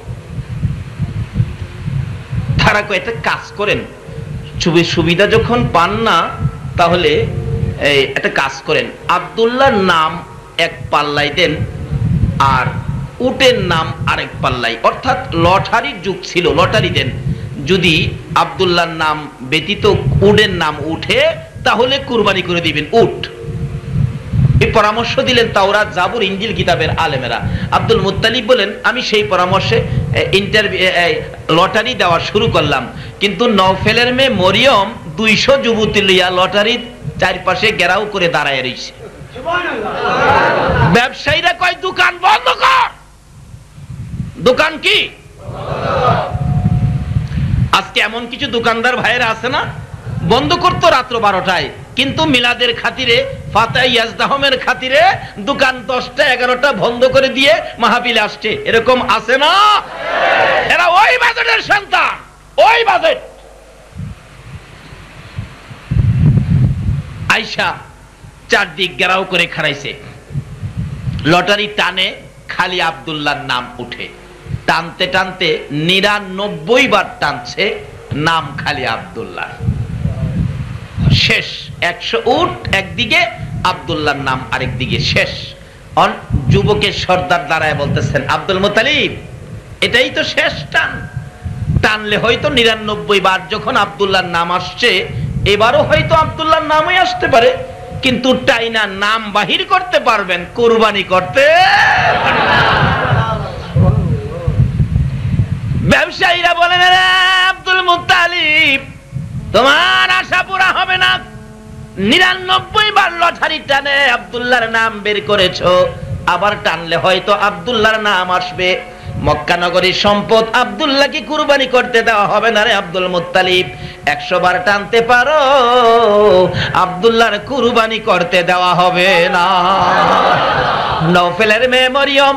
তারা কয়েকটা কাজ করেন। সুবি- সুবিধা যখন পান না, তাহলে একটা কাজ করেন। আব্দুল্লাহর নাম এক পাল্লাই দেন, আর উটের নাম আরেক পাল্লাই অর্থাৎ লটারির যুগ ছিল, লটারি দেন। যদি আব্দুল্লাহর নাম ব্যতীত উটের নাম উঠে তাহলে কুরবানি করে দিবেন উট পরামর্শ দিলেন তাওরাত জাবুর ইঞ্জিল কিতাবের আলেমেরা। আব্দুল মুত্তালিব বলেন, আমি সেই পরামর্শে ইন্টারভিউ লটারি দেওয়া শুরু করলাম। কিন্তু নওফেলের মেয়ে মরিয়ম দুইশো যুবতী লইয়া লটারির চারপাশে ঘেরাও করে দাঁড়ায় রয়েছে ব্যবসায়ীরা কয়, দোকান বন্ধ কর! দোকান কি? আজকে এমন কিছু দোকানদার ভাইয়েরা আছে না? বন্ধ করতো রাত্র বারোটায়। কিন্তু মিলাদের খাতিরে ফাতাই ইয়াজদাহমের খাতিরে দোকান দশটা, এগারোটা বন্ধ করে দিয়ে মাহাবিল আসছে। এরকম আছে না? এরা ওই বাজেটের সন্তান, ওই বাজেট। আইসা চারদিক গেরাও করে খারাইছে লটারি টানে খালি আব্দুল্লাহর নাম উঠে। টানতে টানতে নিরানব্বই বার টানছে নাম খালি আব্দুল্লাহ শেষ। একশো উঠ একদিকে আব্দুল্লাহর নাম আরেক দিকে শেষ যুবকের সর্দার দাঁড়ায় বলতেছেন, আব্দুল মোতালিব, এটাই তো শেষ টান। টানলে হয়তো নিরানব্বই বার যখন আব্দুল্লাহর নাম আসছে, এবারও হয়তো আব্দুল্লাহর নামই আসতে পারে। কিন্তু টাইনা নাম বাহির করতে পারবেন, কোরবানি করতে ব্যবসায়ীরা বলেন "আরে আব্দুল মুত্তালিব তোমার আশা পুরা হবে না। নিরানব্বই বার লটারি টানে আব্দুল্লাহর নাম বের করেছ। আবার টানলে হয়তো আব্দুল্লাহর নাম আসবে। মক্কা নগরীর সম্পদ আব্দুল্লাহকে কুরবানি করতে দেওয়া হবে না রে আব্দুল মুত্তালিব। একশো বার টানতে পারো, আব্দুল্লাহর কুরবানি করতে দেওয়া হবে না। নৌফেলের মেয়ে মরিয়ম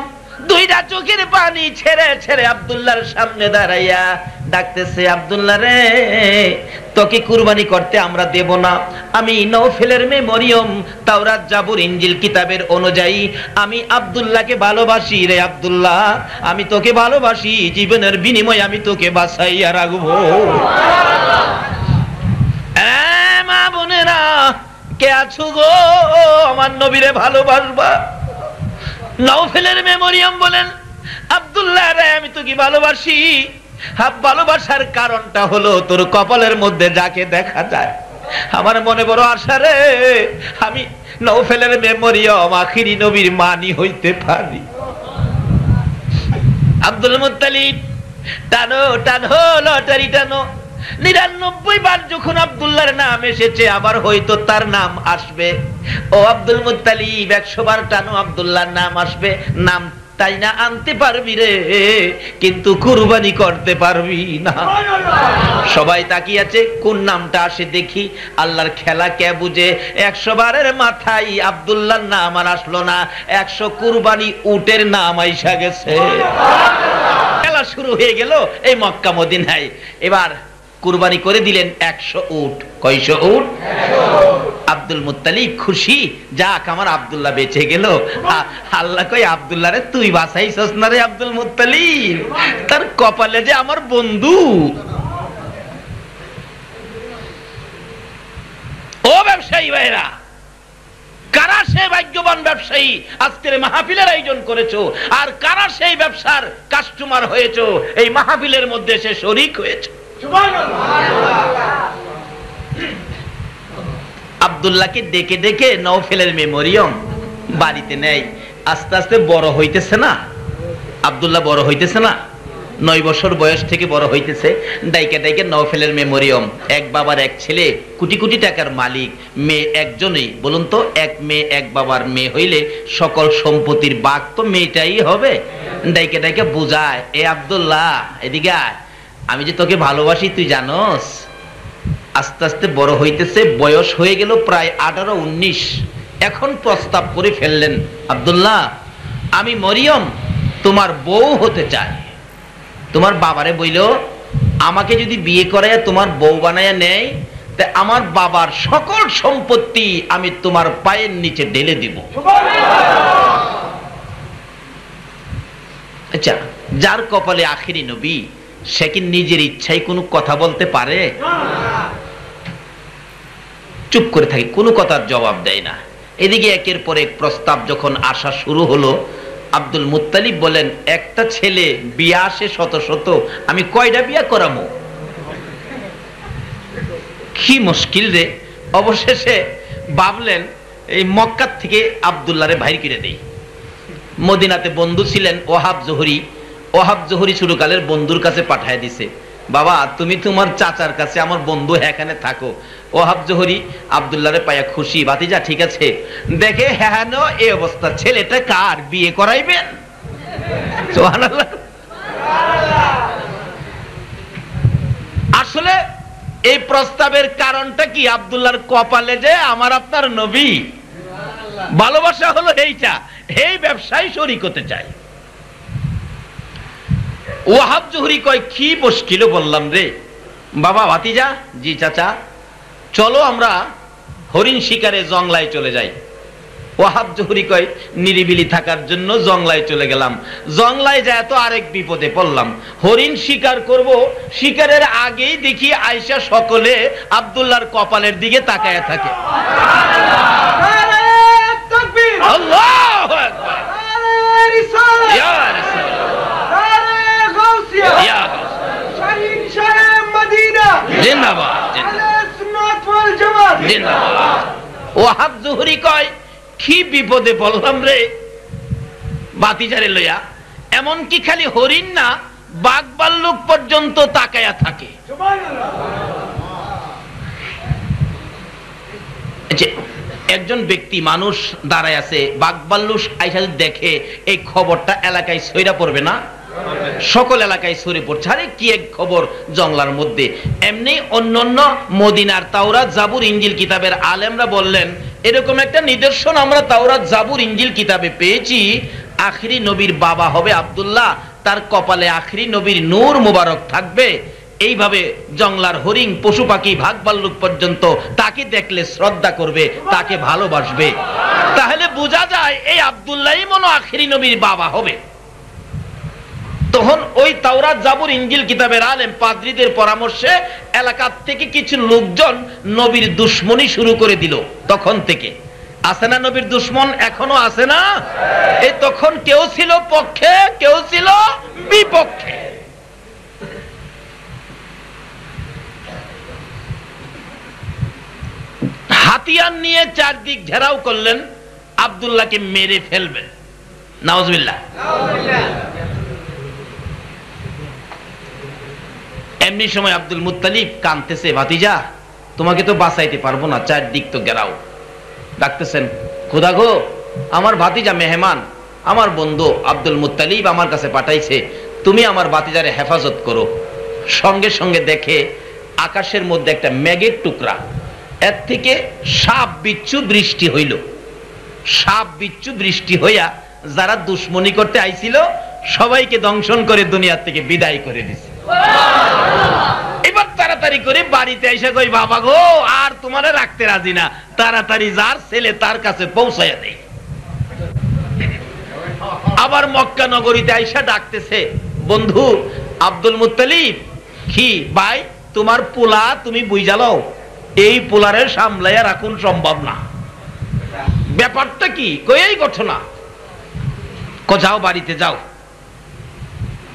দুইটা চোখের পানি ছেড়ে ছেড়ে আব্দুল্লাহর সামনে দাঁড়াইয়া ডাকতেছে আব্দুল্লাহ রে তোকে কুরবানি করতে আমরা দেব না। আমি নৌফেলের মেয়ে মরিয়ম তাওরাত জাবুর ইঞ্জিল কিতাবের অনুযায়ী। আমি আব্দুল্লাহকে ভালোবাসি রে আব্দুল্লাহ। আমি তোকে ভালোবাসি জীবনের বিনিময়ে আমি তোকে বাঁচাইয়া রাখব। এ মা বোনেরা কে আছো গো? আমার নবীরে ভালোবাসবা? নৌফেলের মেমোরিয়াম বলেন আব্দুল্লাহ রে আমি তোকে ভালোবাসি। হ্যাঁ, ভালোবাসার কারণটা হলো তোর কপালের মধ্যে যাকে দেখা যায়। আমার মনে বড় আশা রে, আমি নৌফেলের মেমোরিয়াম আখিরি নবীর মানি হইতে পারি। আব্দুল মুত্তালিব টানো টানো, লটারি টানো। নিরানব্বই বার যখন আবদুল্লার নাম এসেছে, আবার হয়তো তার নাম আসবে। ও আব্দুল মুত্তালিব, একশো বার টানো, আব্দুল্লাহর নাম আসবে। নাম তাই না আনতে পারবি রে? কিন্তু কুরবানি করতে পারবি না। সবাই তাকিয়ে আছে, কোন নামটা আসে দেখি। আল্লাহর খেলা কে বুঝে? একশো বারের মাথায় আব্দুল্লাহর নাম আর আসলো না। একশো কুরবানি উটের নাম আইসা গেছে। খেলা শুরু হয়ে গেল, এই মক্কা মদিনায়। এবার কুরবানি করে দিলেন একশো উট। কয়শো উট? আব্দুল মুত্তালিব খুশি। যাক, আমার আব্দুল্লাহ বেঁচে গেল। আল্লাহ কই আব্দুল্লাহ রে তুই বাসাইছস না রে আব্দুল মুত্তালিব? তার কপালে যে আমার বন্ধু। ও ব্যবসায়ী ভাইরা, কারা সে ভাগ্যবান ব্যবসায়ী আজকের মাহফিলের আয়োজন করেছ? আর কারা সেই ব্যবসার কাস্টমার হয়েছো? এই মাহফিলের মধ্যে সে শরিক হয়েছে। আব্দুল্লাহকে ডেকে ডেকে নৌফেলের মেমোরিয়াম বাড়িতে নেয়। আস্তে আস্তে বড় হইতেছে না। আব্দুল্লাহ বড় হইতেছে না। নয় বছর বয়স থেকে বড় হইতেছে। ডাইকে ডাইকে নৌফেলের মেমোরিয়াম। এক বাবার এক ছেলে, কোটি কোটি টাকার মালিক। মেয়ে একজনই। বলুন তো, এক মেয়ে, এক বাবার মেয়ে হইলে সকল সম্পত্তির বাঘ তো মেয়েটাই হবে। ডাইকে ডাইকে বুঝায়, এ আব্দুল্লাহ, এদিকে আয়। আমি যে তোকে ভালোবাসি, তুই জানোস? আস্তে আস্তে বড় হইতেছে, বয়স হয়ে গেল প্রায় আঠারো, উনিশ। এখন প্রস্তাব করে ফেললেন, আব্দুল্লাহ, আমি মরিয়ম, তোমার বউ হতে চাই। তোমার বাবারে বইল, আমাকে যদি বিয়ে করাইয়া তোমার বউ বানাইয়া নেয়, তা আমার বাবার সকল সম্পত্তি আমি তোমার পায়ের নিচে ঢেলে দিব। আচ্ছা যার কপালে আখিরি নবী সে কি নিজের ইচ্ছায় কোনো কথা বলতে পারে? চুপ করে থাকে, কোনো কথার জবাব দেয় না। এদিকে একের পর এক প্রস্তাব যখন আসা শুরু হলো, আব্দুল মুত্তালিব বলেন, একটা ছেলে বিয়া আসে শত শত, আমি কয়টা বিয়া করামো? কি মুশকিল রে। অবশেষে ভাবলেন, এই মক্কার থেকে আবদুল্লাহরে বাইর করে দেই। মদিনাতে বন্ধু ছিলেন ওহাব জহুরি। ওহাব জহুরি শুরুকালের বন্ধুর কাছে পাঠায় দিছে। বাবা, তুমি তোমার চাচার কাছে আমার বন্ধু এখানে থাকো। ওহাব জহুরি, আবদুল্লাহরে পায়া খুশি। বাতিজা ঠিক আছে? দেখে হ্যাঁ এই অবস্থা। ছেলেটা কার? বিয়ে করাইবেন? আসলে এই প্রস্তাবের কারণটা কি? আবদুল্লাহর কপালে যে আমার আপনার নবী। ভালোবাসা হলো এইটা। এই ব্যবসায় শরিক হতে চাই ওয়াহাব জহুরি কয় কি মুশকিল বললাম রে? বাবা ভাতিজা জি চাচা চলো আমরা হরিণ শিকারে জংলায় চলে যাই। ওয়াহাব জহুরি কয় নিরিবিলি থাকার জন্য জংলায় চলে গেলাম। জংলায় যায় তো আরেক বিপদে পড়লাম। হরিণ শিকার করব শিকারের আগেই দেখি আয়সা সকলে আব্দুল্লাহর কপালের দিকে তাকায় থাকে। আল্লাহু আকবার ইয়া রাসূলুল্লাহ, ইয়া গাউস। জিন্দাবাদ জিন্দাবাদ জিন্দাবাদ ওয়াহাব জহুরি কয় কি বিপদে বললাম রে? বাতিজারে লইয়া এমন কি খালি হরিণ না বাঘ বাল্লুক পর্যন্ত তাকায়া থাকে। একজন ব্যক্তি মানুষ দাঁড়ায় আছে বাঘ বাল্লুক আইসা দেখে এই খবরটা এলাকায় সইরা পড়বে না? সকল এলাকায় সরে পড়ছে। আরে কি এক খবর জংলার মধ্যে? এমনি অন্যান্য মদিনার তাওরাত জাবুর ইঞ্জিল কিতাবের আলেমরা বললেন, এরকম একটা নিদর্শন আমরা তাওরাত জাবুর ইঞ্জিল কিতাবে পেয়েছি। আখরি নবীর বাবা হবে আব্দুল্লাহ, তার কপালে আখরি নবীর নূর মুবারক থাকবে। এইভাবে জংলার হরিং পশু পাখি, ভাগ ভাল্লুক পর্যন্ত তাকে দেখলে শ্রদ্ধা করবে, তাকে ভালোবাসবে। তাহলে বোঝা যায় এই আব্দুল্লাহ মনো আখরি নবীর বাবা হবে। তখন ওই তাওরাত জাবুর ইঞ্জিল কিতাবের আলেম পাদ্রীদের পরামর্শে এলাকার থেকে কিছু লোকজন নবীর দুশ্মনী শুরু করে দিল তখন থেকে। আছে না নবীর দুশ্মন? এখনও আছে না? এই তখন কেউ ছিল পক্ষে, কেউ ছিল বিপক্ষে। হাতিয়ার নিয়ে চারদিক ঘেরাও করলেন, আবদুল্লাহকে মেরে ফেলবেন। নাওজবিল্লাহ এমনি সময় আব্দুল মুত্তালিব কানতেছে ভাতিজা, তোমাকে তো বাঁচাইতে পারব না, চারদিক তো গেরাও। ডাকতেছেন, খোদা গো, আমার ভাতিজা মেহমান, আমার বন্ধু আব্দুল মুত্তালিব আমার কাছে পাঠাইছে, তুমি আমার ভাতিজারে হেফাজত করো। সঙ্গে সঙ্গে দেখে আকাশের মধ্যে একটা মেঘের টুকরা, এর থেকে সাপ বিচ্ছু বৃষ্টি হইল। সাপ বিচ্ছু বৃষ্টি হইয়া যারা দুশ্মনী করতে আইছিল, সবাইকে দংশন করে দুনিয়ার থেকে বিদায় করে দিছে। তাড়াতাড়ি করে বাড়িতে এসে কই, বাবা গো, আর তোমারে রাখতে রাজি না। তাড়াতাড়ি যার ছেলে তার কাছে পৌঁছাইয়া দেয় আবার মক্কা নগরীতে আইসা ডাকতেছে, বন্ধু, আব্দুল মুত্তালিব, কি, ভাই, তোমার পোলা তুমি বুঝালাও এই পোলারে সামলাইয়া রাখুন সম্ভব না। ব্যাপারটা কি? কই, এই ঘটনা? যাও বাড়িতে যাও।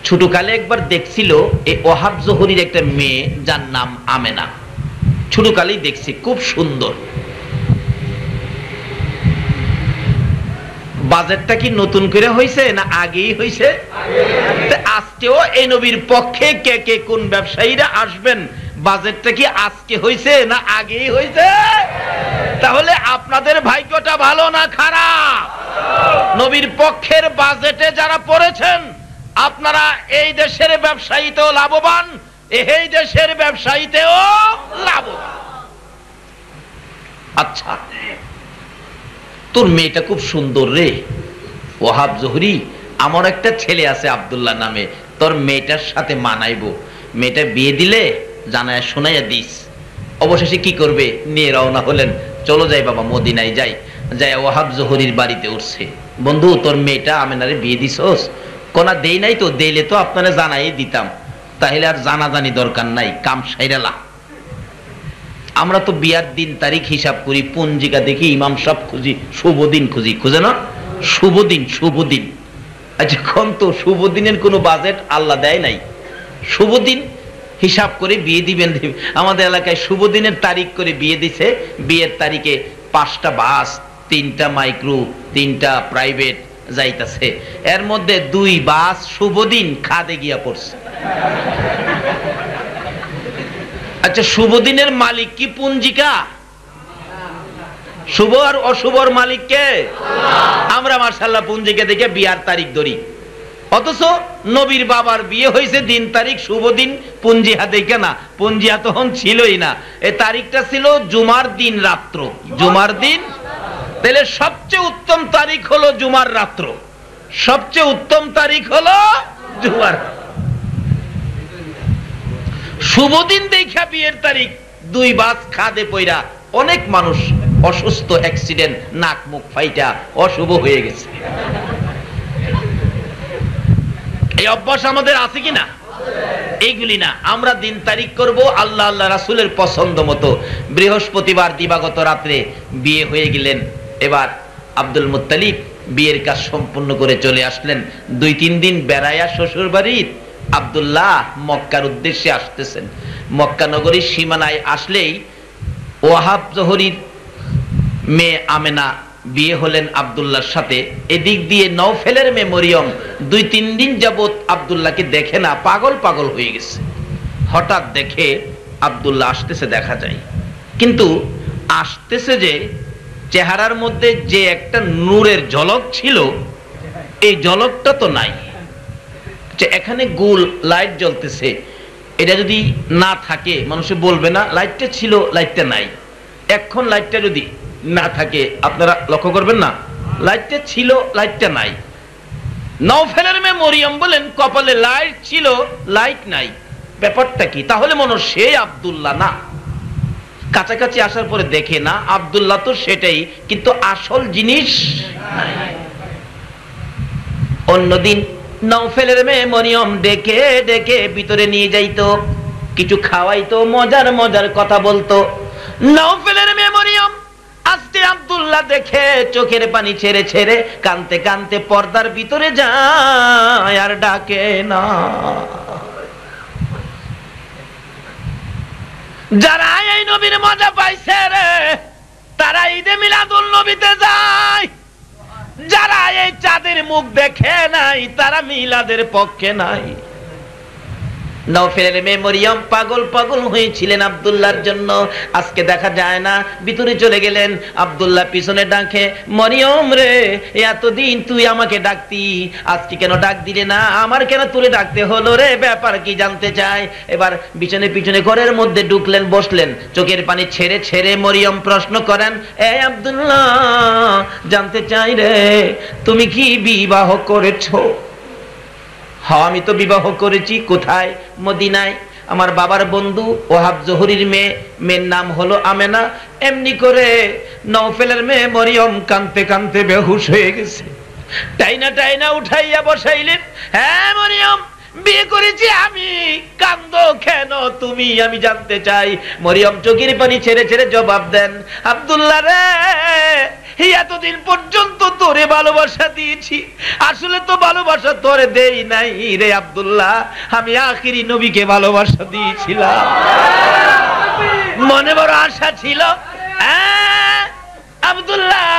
ছোটকালে একবার দেখছিল এই ওহাব জহরির একটা মেয়ে, যার নাম আমেনা। ছোটকালেই দেখছি, খুব সুন্দর। বাজেটটা কি নতুন করে হয়েছে না আগেই হয়েছে আজকেও এই নবীর পক্ষে কে কে কোন ব্যবসায়ীরা আসবেন? বাজেটটা কি আজকে হয়েছে না আগেই হয়েছে তাহলে আপনাদের ভাগ্যটা ভালো না খারাপ? নবীর পক্ষের বাজেটে যারা পড়েছেন আপনারা এই দেশের ব্যবসায়ীতেও লাভবান, এই দেশের ব্যবসায়ীতেও লাভবান। আচ্ছা তোর মেয়েটা খুব সুন্দর রে। ওহাব জহরি, আমার একটা ছেলে আছে আব্দুল্লাহ নামে, তোর মেয়েটার সাথে মানাইবো। মেয়েটা বিয়ে দিলে জানায় শোনাইয়া দিস। অবশেষে কি করবে? নিয়ে রওনা হলেন। চলো যাই বাবা, মদিনায় যাই। যাই ওহাব জহরির বাড়িতে উঠছে। বন্ধু, তোর মেয়েটা আমেনারে বিয়ে দিছস? কোনা দেই নাই তো, দেইলে তো আপনারা জানাই দিতাম। তাহলে আর জানাজানি দরকার নাই, কাম সাইরালা আমরা তো বিয়ার দিন তারিখ হিসাব করি, পঞ্জিকা দেখি ইমাম সব খুঁজি, শুভ দিন খুঁজি। খুঁজে না শুভ দিন শুভ দিন। আচ্ছা এখন তো, শুভ দিনের কোনো বাজেট আল্লাহ দেয় নাই। শুভ দিন হিসাব করে বিয়ে দিবেন। আমাদের এলাকায় শুভ দিনের তারিখ করে বিয়ে দিছে। বিয়ের তারিখে পাঁচটা বাস, তিনটা মাইক্রো, তিনটা প্রাইভেট যাইতাছে। এর মধ্যে দুই বাস শুভ দিন খাদে গিয়া পড়ছে। আচ্ছা শুভ দিনের মালিক কি পুঞ্জিকা? শুভ আর অশুভর মালিক কে? আমরা মার্শাল্লাহ পুঞ্জিকে দেখে বিয়ার তারিখ ধরি। অথচ নবীর বাবার বিয়ে হয়েছে, দিন তারিখ শুভ দিন পুঞ্জিহা দেখে না। পুঞ্জিহা তখন ছিলই না। এই তারিখটা ছিল জুমার দিন রাত্র। জুমার দিন তাহলে সবচেয়ে উত্তম তারিখ হলো জুমার রাত্র। সবচেয়ে উত্তম তারিখ হলো জুমার শুভ দিন দেখা বিয়ের তারিখ, দুই বাস খাদে পইরা অনেক মানুষ অসুস্থ অ্যাক্সিডেন্ট নাক মুখ ফাইটা, অশুভ হয়ে গেছে। এই অভ্যাস আমাদের আছে কি না এইগুলি না। আমরা দিন তারিখ করব আল্লাহ আল্লাহ রাসুলের পছন্দ মতো। বৃহস্পতিবার দিবাগত রাত্রে বিয়ে হয়ে গেলেন এবার আব্দুল মুত্তালিব বিয়ের কাজ সম্পূর্ণ করে চলে আসলেন। দুই, তিন দিন বেড়াইয়া শ্বশুর বাড়ির আবদুল্লাহ মক্কার উদ্দেশ্যে আসতেছেন। মক্কা নগরীর সীমানায় আসলেই ওয়াহাব জহরির মেয়ে আমেনা বিয়ে হলেন আবদুল্লাহর সাথে। এদিক দিয়ে নৌফেলের মেয়ে মরিয়ম দুই, তিন দিন যাবৎ আবদুল্লাহকে দেখে না, পাগল পাগল হয়ে গেছে। হঠাৎ দেখে আবদুল্লাহ আসতেছে দেখা যায়। কিন্তু আসতেছে যে চেহারার মধ্যে যে একটা নূরের ঝলক ছিল, এই ঝলকটা তো নাই। এখানে গোল লাইট জ্বলতেছে, এটা যদি না থাকে, মানুষে বলবে না, লাইটটা ছিল, লাইটটা নাই। এখন লাইটটা যদি না থাকে, আপনারা লক্ষ্য করবেন না, লাইটটা ছিল, লাইটটা নাই। নওফেলের মেয়ে মরিয়ম বলেন, কপালে লাইট ছিল, লাইট নাই। ব্যাপারটা কি? তাহলে মনে হয় সে আব্দুল্লাহ না। কাছাকাছি আসার পরে দেখে না, আব্দুল্লাহ তো সেটাই, কিন্তু আসল জিনিস অন্যদিন নৌফেলের মেয়ে মনিয়ম ডেকে ডেকে ভিতরে নিয়ে যাইতো, কিছু খাওয়াইতো, মজার মজার কথা বলতো। নৌফেলের মেয়ে মরিয়ম বিবি আব্দুল্লাহ দেখে চোখের পানি ছেড়ে ছেড়ে কানতে কানতে পর্দার ভিতরে যায় আর ডাকে না। যারা এই নবীর মজা পাইছে রে, তারা ঈদে মিলাদুল নবীতে যায়। যারা এই চাঁদের মুখ দেখে নাই, তারা মিলাদের পক্ষে নাই। নৌফেলের মেয়ে মরিয়ম পাগল পাগল হয়েছিলেন আব্দুল্লাহর জন্য। আজকে দেখা যায় না, ভিতরে চলে গেলেন। আব্দুল্লাহ পিছনে ডাকে, মরিয়ম রে, এতদিন তুই আমাকে ডাকতি, আজকে কেন ডাক দিলে না? আমার কেন তুলে ডাকতে হলো রে? ব্যাপার কি জানতে চাই? এবার পিছনে পিছনে ঘরের মধ্যে ঢুকলেন, বসলেন। চোখের পানি ছেড়ে ছেড়ে মরিয়ম প্রশ্ন করেন, এ আব্দুল্লাহ, জানতে চাই রে, তুমি কি বিবাহ করেছ? হ্যাঁ আমি তো বিবাহ করেছি, কোথায়? মদিনায়। আমার বাবার বন্ধু ওহাব জহুরির মেয়ে, মেয়ের নাম হলো আমেনা। এমনি করে নৌফেলের মেয়ে মরিয়ম কানতে কানতে বেহুশ হয়ে গেছে। টাইনা টাইনা উঠাইয়া বসাইলেন হ্যাঁ মরিয়ম, বিয়ে করেছি আমি। কান্দ কেন তুমি? আমি জানতে চাই। মরিয়ম চোখের পানি ছেড়ে ছেড়ে জবাব দেন, আব্দুল্লাহ রে এতদিন পর্যন্ত তোরে ভালোবাসা দিয়েছি। আসলে তো ভালোবাসা তোরে দেই নাই রে আবদুল্লাহ। আমি আখিরি নবীকে ভালোবাসা দিয়েছিলাম। মনে বড় আশা ছিল আবদুল্লাহ আব্দুল্লাহ,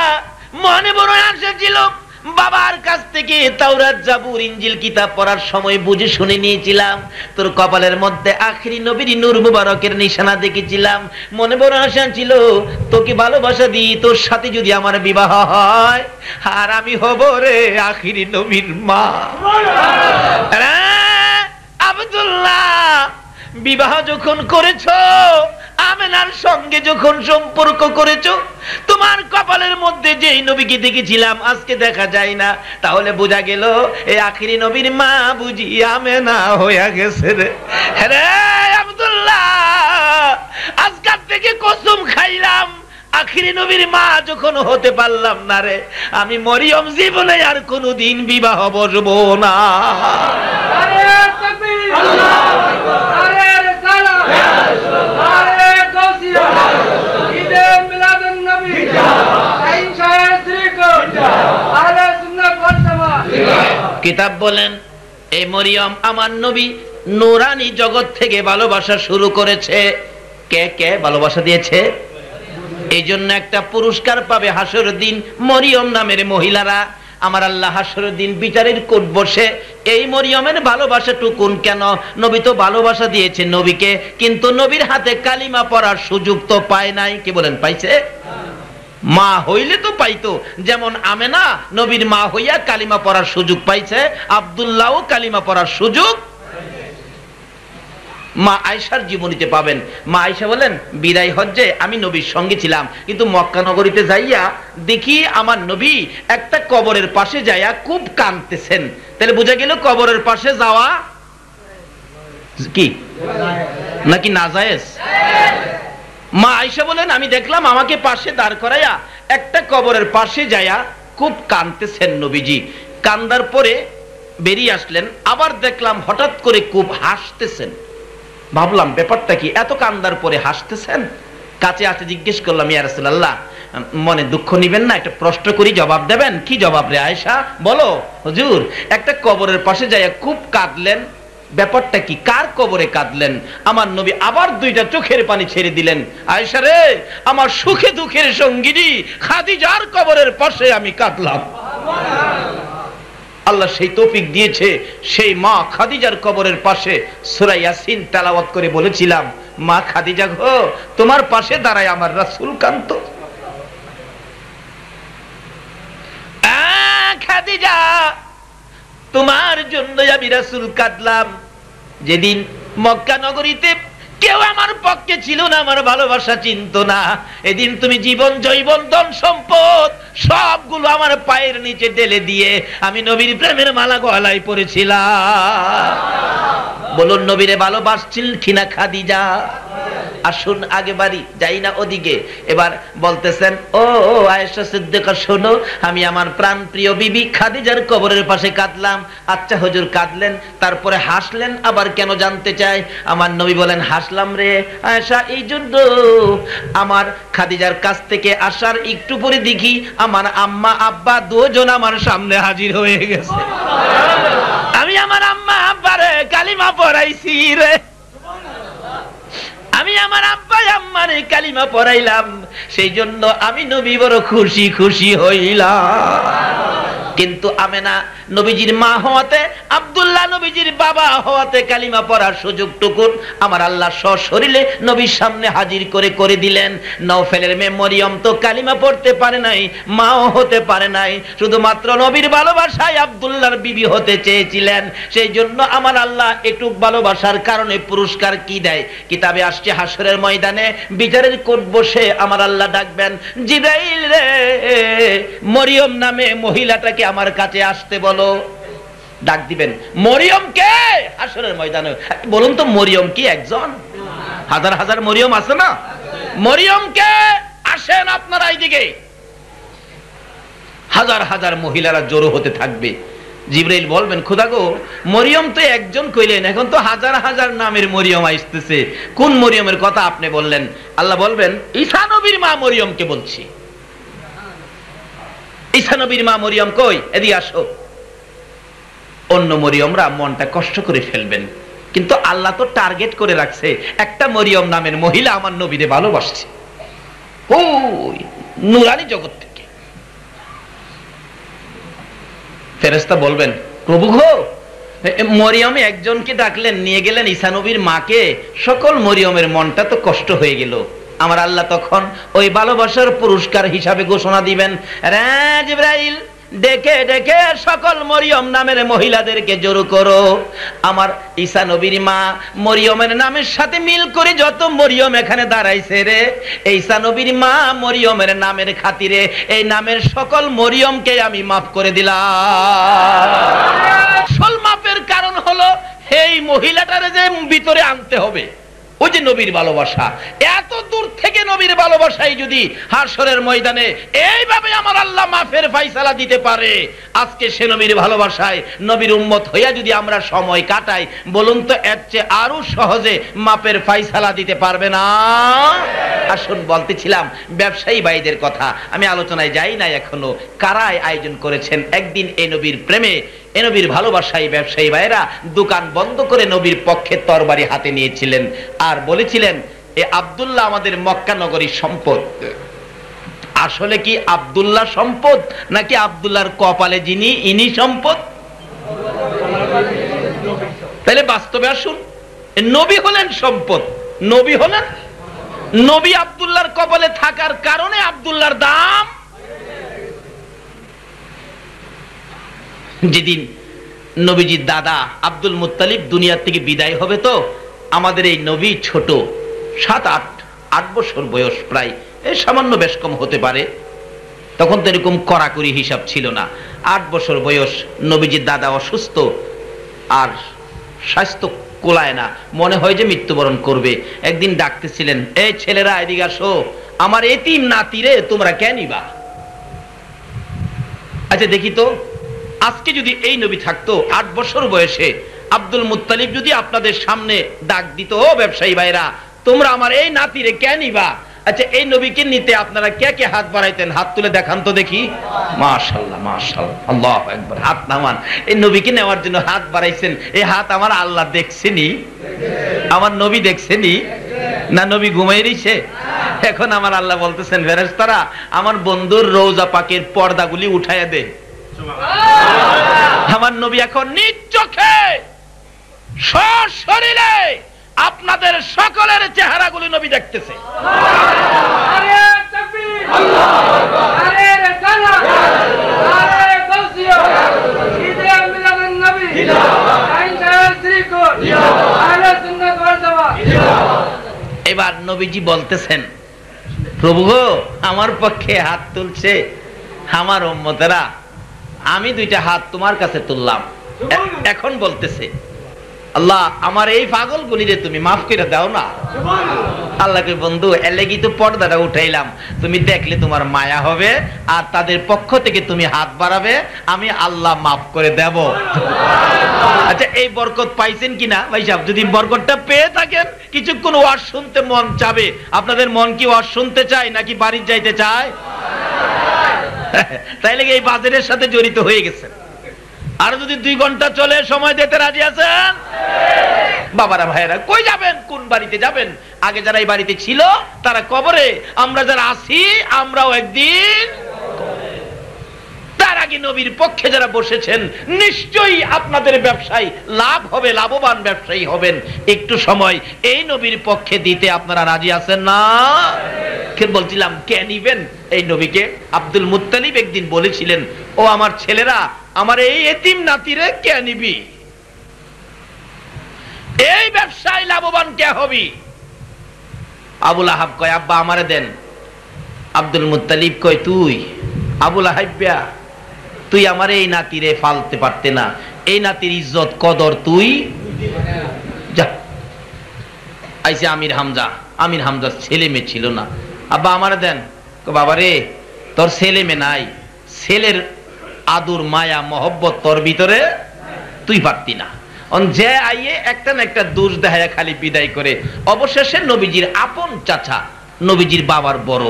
মনে বড় আশা ছিল। বাবার কাছ থেকে তাওরাত জাবুর ইঞ্জিল কিতাব পড়ার সময় বুঝে শুনে নিয়েছিলাম। তোর কপালের মধ্যে আখরি নবীর নূর মুবারকের নিশানা দেখেছিলাম। মনে বড় আশা ছিল, তোকে ভালোবাসা দিই, তোর সাথে যদি আমার বিবাহ হয়, আর আমি হব রে আখিরি নবীর মা। আব্দুল্লাহ, বিবাহ যখন করেছ আমেনার সঙ্গে যখন সম্পর্ক করেছ, তোমার কপালের মধ্যে যেই নবীকে দেখেছিলাম, আজকে দেখা যায় না। তাহলে বোঝা গেল এই আখিরি নবীর মা বুঝি আমেনা হইয়া গেছে রে। আব্দুল্লাহ, আজকাল থেকে কসম খাইলাম, আখিরি নবীর মা যখন হতে পারলাম না রে, আমি মরিয়ম জীবনে আর কোনোদিন বিবাহ বসবো না আরে তাকবীর আরে রিসালা আরে গাউসিয়া কিতাব বলেন, এই মরিয়ম আমার নবী নুরানি জগৎ থেকে ভালোবাসা শুরু করেছে। কে কে ভালোবাসা দিয়েছে? এই জন্য একটা পুরস্কার পাবে হাসর দিন মরিয়ম নামের মহিলারা। আমার আল্লাহ হাসর দিন বিচারের কোট বসে, এই মরিয়মের ভালোবাসা টুকুন কেন? নবী তো ভালোবাসা দিয়েছে নবীকে, কিন্তু নবীর হাতে কালিমা পড়ার সুযোগ তো পায় নাই। কি বলেন, পাইছে? মা হইলে তো পাইতো। যেমন আমেনা, নবীর মা হইয়া কালিমা পড়ার সুযোগ পাইছে, আবদুল্লাহও কালিমা পড়ার সুযোগ মা আয়সার জীবনীতে পাবেন। মা আয়সা বলেন, বিদায় হজ্জে, আমি নবীর সঙ্গে ছিলাম। কিন্তু মক্কা নগরীতে যাইয়া দেখি আমার নবী একটা কবরের পাশে যাইয়া খুব কাঁদতেছেন। তাহলে বোঝা গেল কবরের পাশে যাওয়া কি? নাকি না নাজায়েজ? মা আয়সা বলেন, আমি দেখলাম আমাকে পাশে দাঁড় করাইয়া একটা কবরের পাশে যাইয়া খুব কানতেছেন নবীজি। কান্দার পরে বেরিয়ে আসলেন, আবার দেখলাম হঠাৎ করে খুব হাসতেছেন। ভাবলাম, ব্যাপারটা কি? এত কান্দার পরে হাসতেছেন? কাছে আসে জিজ্ঞেস করলাম, ইয়া মনে দুঃখ নিবেন না? একটা প্রশ্ন করি, জবাব দেবেন? কি জবাব রে আয়েশা? বলো, হুজুর, একটা কবরের পাশে যাইয়া খুব কাঁদলেন। ব্যাপারটা কি? কার কবরে কাঁদলেন? আমার নবী আবার দুইটা চোখের পানি ছেড়ে দিলেন। আয়েশা রে, আমার সুখে দুঃখের সঙ্গিনী খাদিজার কবরের পাশে আমি কাঁদলাম। আল্লাহ সেই তৌফিক দিয়েছে। সেই মা খাদিজার কবরের পাশে সূরা ইয়াসিন তেলাওয়াত করে বলেছিলাম, মা খাদিজা গো, তোমার পাশে দাঁড়ায় আমার রাসূল কান্ত। খাদিজা, তোমার জন্য আমি রাসূল কাঁদলাম। যেদিন মক্কা নগরীতে কেউ আমার পক্ষে ছিল না, আমার ভালোবাসা চিনত না। এদিন তুমি জীবন জৈবন ধন সম্পদ সবগুলো আমার পায়ের নিচে ঢেলে দিয়ে আমি নবীর প্রেমের মালা গলায় পড়েছিলাম বলুন, নবীরে ভালোবাসছিল কিনা খাদিজা? আসুন, আগে বাড়ি, যাই না ওদিকে। এবার বলতেছেন, ও, আয়েশা সিদ্দিকা, শোনো, আমি আমার প্রাণ প্রিয় বিবি খাদিজার কবরের পাশে কাঁদলাম। আচ্ছা হুজুর কাঁদলেন, তারপরে হাসলেন, আবার কেন জানতে চাই আমার নবী বলেন হাসলাম রে আয়েশা, এই জন্য। আমার খাদিজার কাছ থেকে আসার একটু পরে দেখি আমার আম্মা, আব্বা দুজন আমার সামনে হাজির হয়ে গেছে। আমি আমার আম্মা, আব্বারে কালিমা পড়াইছি রে। আমি আমার আব্বাই, আম্মারে কালিমা পড়াইলাম। সেই জন্য আমি নবী বড় খুশি খুশি হইলাম। কিন্তু আমেনা নবীজির মা হওয়াতে, আব্দুল্লাহ নবীজির বাবা হওয়াতে কালিমা পড়ার সুযোগ টুকুন আমার আল্লাহ সশরীরে নবীর সামনে হাজির করে করে দিলেন। নওফেলের মেয়ে মরিয়ম তো কালিমা পড়তে পারে নাই, মাও হতে পারে নাই। শুধুমাত্র নবীর ভালোবাসায় আব্দুল্লাহর বিবি হতে চেয়েছিলেন। সেই জন্য আমার আল্লাহ একটু ভালোবাসার কারণে পুরস্কার কি দেয়? কিতাবে আসছে হাসরের ময়দানে, বিচারের কোট বসে আমার আল্লাহ ডাকবেন জিদাইল রে, মরিয়ম নামে মহিলাটাকে আমার কাছে আসতে বলো। ডাক দিবেন। মরিয়ম কে? হাসরের ময়দানে। বলুন তো, মরিয়ম কি একজন? হাজার হাজার মরিয়ম আছে না? মরিয়ম কে? আসেন আপনারা এইদিকে। হাজার হাজার মহিলারা জড়ো হতে থাকবে। জিব্রাইল বলবেন, খোদা গো, মরিয়ম তো একজন কইলেন, এখন তো হাজার হাজার নামের মরিয়ম আসতেছে। কোন মরিয়মের কথা আপনি বললেন? আল্লাহ বলবেন, ঈসা নবীর মা মরিয়মকে বলছি। ঈসা নবীর মা মরিয়ম কই? এদিকে আসো। অন্য মরিয়মরা মনটা কষ্ট করে ফেলবেন। কিন্তু আল্লাহ তো টার্গেট করে রাখছে, একটা মরিয়ম নামের মহিলা আমার নবীরে ভালোবাসছে। ওই নুরানি জগৎ থেকে। ফেরেস্তা বলবেন, প্রভু এ মরিয়মে একজনকে ডাকলেন, নিয়ে গেলেন ঈসানবীর মাকে। সকল মরিয়মের মনটা তো কষ্ট হয়ে গেল। আমার আল্লাহ তখন ওই ভালোবাসার পুরস্কার হিসাবে ঘোষণা দিবেন। রে জিব্রাইল ডেকে ডেকে সকল মরিয়ম নামের মহিলাদেরকে জড়ো করো। আমার ঈসা নবীর মা মরিয়মের নামের সাথে মিল করে যত মরিয়ম এখানে দাঁড়াইছে রে, ঈসা নবীর মা মরিয়মের নামের খাতিরে এই নামের সকল মরিয়মকে আমি মাফ করে দিলাম। আসল মাপের কারণ হলো, এই মহিলাটারে যে ভিতরে আনতে হবে। ওই যে নবীর ভালোবাসা, এত দূর থেকে নবীর ভালোবাসাই যদি হাসরের ময়দানে এইভাবে আমার আল্লাহ মাফের ফাইসালা দিতে পারে, আজকে সে নবীর ভালোবাসায় নবীর উম্মত হইয়া যদি আমরা সময় কাটাই, বলুন তো এর চেয়ে আরও সহজে মাপের ফাইসালা দিতে পারবে না? আসুন বলতেছিলাম, ব্যবসায়ী ভাইদের কথা, আমি আলোচনায় যাই না এখনও কারাই আয়োজন করেছেন একদিন এই নবীর প্রেমে এ নবীর ভালোবাসায় ব্যবসায়ী ভাইরা দোকান বন্ধ করে নবীর পক্ষে তরবারি হাতে নিয়েছিলেন আর বলেছিলেন, এ আব্দুল্লাহ আমাদের মক্কা নগরীর সম্পদ। আসলে কি আব্দুল্লাহ সম্পদ নাকি আব্দুল্লাহর কপালে যিনি, ইনি সম্পদ? তাহলে বাস্তবে আসুন নবী হলেন সম্পদ, নবী হলেন, নবী আব্দুল্লাহর কপালে থাকার কারণে আব্দুল্লাহর দাম যেদিন নবীজির দাদা আব্দুল মুত্তালিব দুনিয়ার থেকে বিদায় হবে তো, আমাদের এই নবী ছোট, সাত, আট আট বছর বয়স প্রায় এই সামান্য বেশ কম হতে পারে। তখন তো এরকম কড়াকড়ি হিসাব ছিল না। আট বছর বয়স নবীজির দাদা অসুস্থ, আর স্বাস্থ্য কোলায় না, মনে হয় যে মৃত্যুবরণ করবে। একদিন ডাকতেছিলেন, এই ছেলেরা, এদিকে আসো, আমার এতিম নাতিরে তোমরা কেনিবা আচ্ছা দেখি তো আজকে যদি এই নবী থাকতো, আট বছর বয়সে, আব্দুল মুত্তালিব যদি আপনাদের সামনে ডাক দিত, ও ব্যবসায়ী ভাইরা, তোমরা আমার এই নাতিরে কে নিবা? আচ্ছা এই নবীকে নিতে আপনারা কে কে হাত বাড়াইতেন? হাত তুলে দেখান তো দেখি। মাশাল্লাহ হাত নামান। এই নবীকে নেওয়ার জন্য হাত বাড়াইছেন। এই হাত আমার আল্লাহ দেখছেনি। আমার নবী দেখছেনি। না, নবী ঘুমাই এখন আমার আল্লাহ বলতেছেন, ফেরেশতারা, আমার বন্ধুর রোজা পাকের পর্দাগুলি উঠাইয়া দে। আমার নবী এখন নিজ চোখে সশরীরে আপনাদের সকলের চেহারাগুলি নবী দেখতেছে। এবার নবীজি বলতেছেন, প্রভু আমার পক্ষে হাত তুলছে আমার উম্মতেরা। আমি দুইটা হাত তোমার কাছে তুললাম। এখন বলতেছে, আল্লাহ, আমার এই পাগল গুলিরে তুমি মাফ করে দাও না। আল্লাহকে বন্ধু এলেগি তো পর্দাটা উঠাইলাম। তুমি দেখলে তোমার মায়া হবে, আর তাদের পক্ষ থেকে তুমি হাত বাড়াবে, আমি আল্লাহ মাফ করে দেব। আচ্ছা এই বরকত পাইছেন কিনা? ভাই সাহেব, যদি বরকতটা পেয়ে থাকেন, কিছুক্ষণ ওয়াজ শুনতে মন চাবে। আপনাদের মন কি ওয়াজ শুনতে চায় নাকি বাড়ির যাইতে চায়? তাইলে এই বাজারের সাথে জড়িত হয়ে গেছে? আর যদি দুই ঘণ্টা চলে, সময় দিতে রাজি আছেন? বাবারা, ভাইয়েরা, কই যাবেন? কোন বাড়িতে যাবেন? আগে যারা এই বাড়িতে ছিল, তারা কবরে, আমরা যারা আছি, আমরাও একদিন তার আগে নবীর পক্ষে যারা বসেছেন, নিশ্চয়ই আপনাদের ব্যবসায় লাভ হবে, লাভবান ব্যবসায়ী হবেন। একটু সময়, এই নবীর পক্ষে দিতে আপনারা রাজি আছেন না? বলছিলাম, কে নিবেন? এই নবীকে আব্দুল মুত্তালিব একদিন বলেছিলেন, ও আমার ছেলেরা, আমার এই এতিম নাতিরে কে নিবি? এই ব্যবসায় লাভবান কে হবি? আবুল আহাব কয়, আব্বা, আমারে দেন। আব্দুল মুত্তালিব কয়, তুই, আবুল আহাব্যা তুই আমার এই নাতিরে ফালতে পারতে না। এই নাতির ইজ্জত কদর তুই? আইসে আমির হামজা। আমির হামজার ছেলে মেয়ে ছিল না। আব্বা, আমার দেন। বাবা রে, তোর ছেলে মেয়ে নাই। ছেলের আদুর, মায়া, মহব্বত তোর ভিতরে তুই পারতি না। যে আইয়ে একটা না একটা দোষ দেখায় খালি বিদায় করে, অবশেষে নবীজির আপন চাচা, নবীজির বাবার বড়।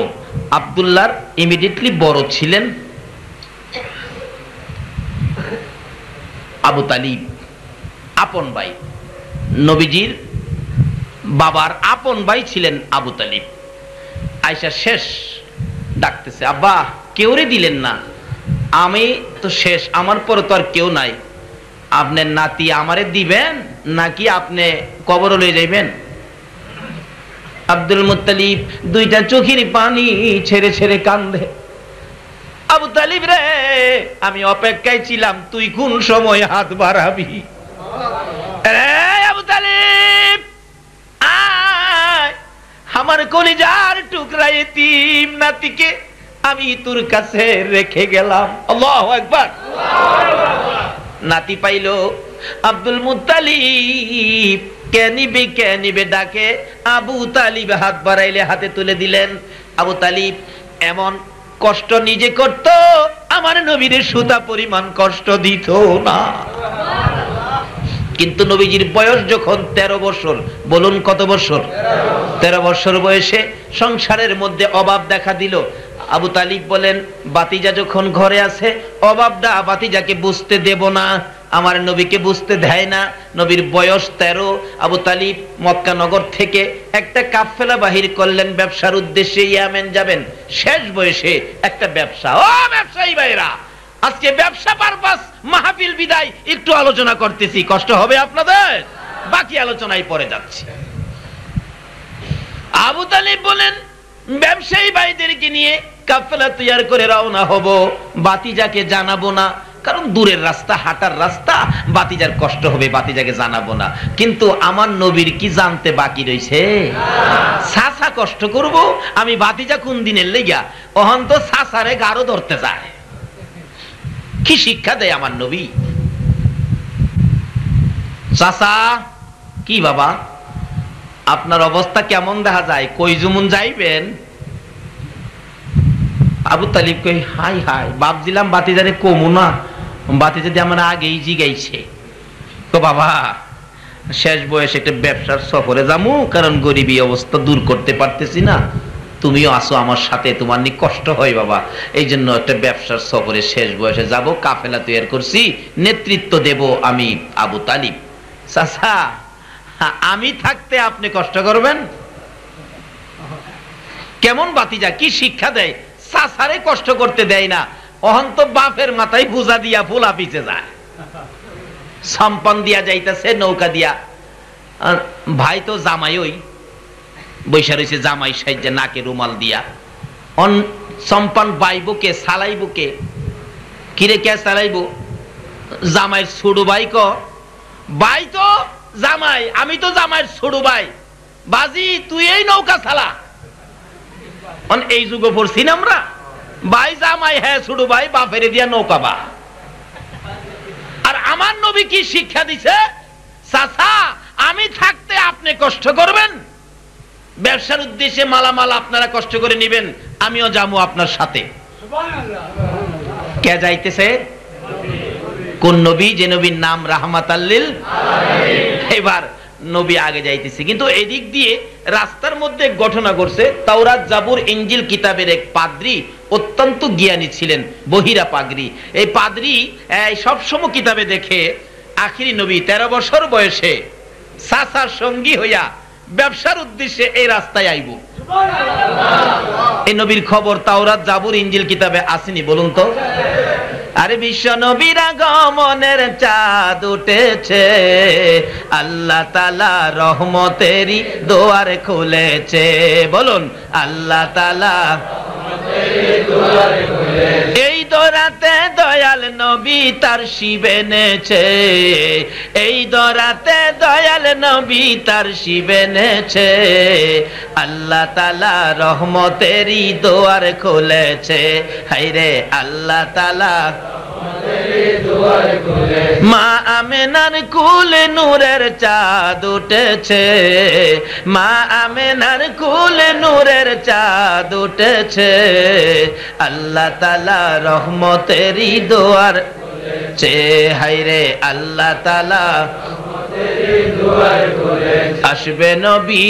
আব্দুল্লাহর ইমিডিয়েটলি বড় ছিলেন। আবু তালিব, আপন ভাই। নবীজির বাবার আপন ভাই ছিলেন আবু তালিব। আয়সা শেষ ডাকতেছে, আব্বা কেউরে দিলেন না। আমি তো শেষ, আমার পরে তো আর কেউ নাই। আপনার নাতি আমারে দিবেন নাকি আপনি কবর লয়ে যাইবেন? আব্দুল মুত্তালিব দুইটা চোখের পানি ছেড়ে ছেড়ে কান্দে। আবু তালিব রে, আমি অপেক্ষায় ছিলাম, তুই কোন সময় হাত বাড়াবি? আবু তালিব আমার কলিজার টুকরা এতিম নাতিকে আমি তোর কাছে রেখে গেলাম। আল্লাহু আকবার। নাতি পাইল, আব্দুল মুত্তালিব, কে নিবে কে নিবে ডাকে আবু তালিব হাত বাড়াইলে হাতে তুলে দিলেন। আবু তালিব এমন কষ্ট নিজে করত, আমার নবীরে সুতা পরিমাণ কষ্ট দিত না। কিন্তু নবীজির বয়স যখন ১৩ বছর, বলুন কত বছর? ১৩ বছর বয়সে সংসারের মধ্যে অভাব দেখা দিল। আবু তালিক বলেন, বাতিজা যখন ঘরে আছে, অভাবটা বাতিজাকে বুঝতে দেব না। আমার নবীকে বুঝতে দেয় না। নবীর বয়স ১৩ আবু তালিব মক্কা নগর থেকে একটা কাফেলা বাহির করলেন। ব্যবসার উদ্দেশ্যে ইয়ামেন যাবেন। শেষ বয়সে একটা ব্যবসা। ও ব্যবসায়ী ভাইরা আজকে ব্যবসা পারপাস, মাহফিল বিদায়, একটু আলোচনা করতেছি। কষ্ট হবে আপনাদের? বাকি আলোচনায় পরে যাচ্ছে। আবু তালিব বলেন, ব্যবসায়ী ভাইদেরকে নিয়ে কাফেলা তৈয়ার করে রওনা হব। বাতিজাকে জানাব না। কারণ দূরের রাস্তা, হাঁটার রাস্তা, বাতিজার কষ্ট হবে, বাতিজাকে জানাব না। কিন্তু আমার নবীর কি জানতে বাকি রয়েছে সাসা কষ্ট করব, আমি বাতিজা কোন দিনের লেগা অহন তো সাসারে গাঢ় ধরতে যায়। কি শিক্ষা দেয় আমার নবী? চাচা, কি বাবা? আপনার অবস্থা কেমন দেখা যায়? কই জুমুন যাইবেন? আবু তালিব কই, হাই হাই, বাপ দিলাম বাতিজারে কমু না। বাতি যদি আমার আগেই জিগাইছে, তো বাবা, শেষ বয়সে একটা ব্যবসার সফরে যামু, কারণ গরিবী অবস্থা দূর করতে পারতেছি না। তুমিও আসো আমার সাথে, তোমার নি কষ্ট হয় বাবা। এই জন্য একটা ব্যবসার সফরে শেষ বয়সে যাব, কাফেলা তৈরি করছি, নেতৃত্ব দেব আমি আবু তালিব। চাচা, আমি থাকতে আপনি কষ্ট করবেন? কেমন বাতিজা, কি শিক্ষা দেয়? চাচারে কষ্ট করতে দেয় না। অহন্ত বাপের মাথায় পূজা দিয়া ফুলা পিছে যায়। সম্পন দিয়া যাইতেছে, নৌকা দিয়া। ভাই তো জামাই ওই বৈশা রয়েছে জামাই সাইজে নাকে রুমাল দিয়া। অন সম্পান সালাইব কে? কিরে কে সালাইব? জামাইয়ের ছোট ভাই ক? ভাই তো জামাই, আমি তো জামাইয়ের ছোট ভাই। বাজি, তুই এই নৌকা অন এই যুগে পড়ছি না আমরা? হ্যাঁ ব্যবসার উদ্দেশ্যে মালামাল আপনারা কষ্ট করে নেবেন, আমিও যাব আপনার সাথে। কে যাইতেছে? কোন নবী? যে নবীর নাম রাহমাত আল্লিল? এবার নবী আগে যাইতেছে। কিন্তু এদিক দিয়ে রাস্তার মধ্যে ঘটনা ঘটছে। তাওরাত জাবুর ইঞ্জিল কিতাবের এক পাদ্রি অত্যন্ত জ্ঞানী ছিলেন, বহিরা পাগরি এই পাদ্রি সব সময় কিতাবে দেখে আখিরি নবী তেরো বছর বয়সে সাসার সঙ্গী হইয়া ব্যবসার উদ্দেশ্যে এই রাস্তায় আইব। এই নবীর খবর তাওরাত জাবুর ইঞ্জিল কিতাবে আসেনি, বলুন তো। আরে বিশ্ব নবীর আগমনের চাঁদ উঠেছে, আল্লাহ তালা রহমতেরই দোয়ার খুলেছে, বলুন, আল্লাহ তালা এই দরাতে দয়াল নবী তার শিবে নেছে এই দরাতে দয়াল নবী তার শিবে নেছে আল্লাহ তালা রহমতেরই দোয়ার খুলেছে। হাইরে আল্লাহ তালা মা আমেনার কুল নূরের চাঁদ উঠেছে। মা আমেনার কুল নূরের চাঁদ উঠেছে। আল্লাহ তালা রহমতেরই দোয়ার চে হাইরে আল্লাহ তালা আসবে নবী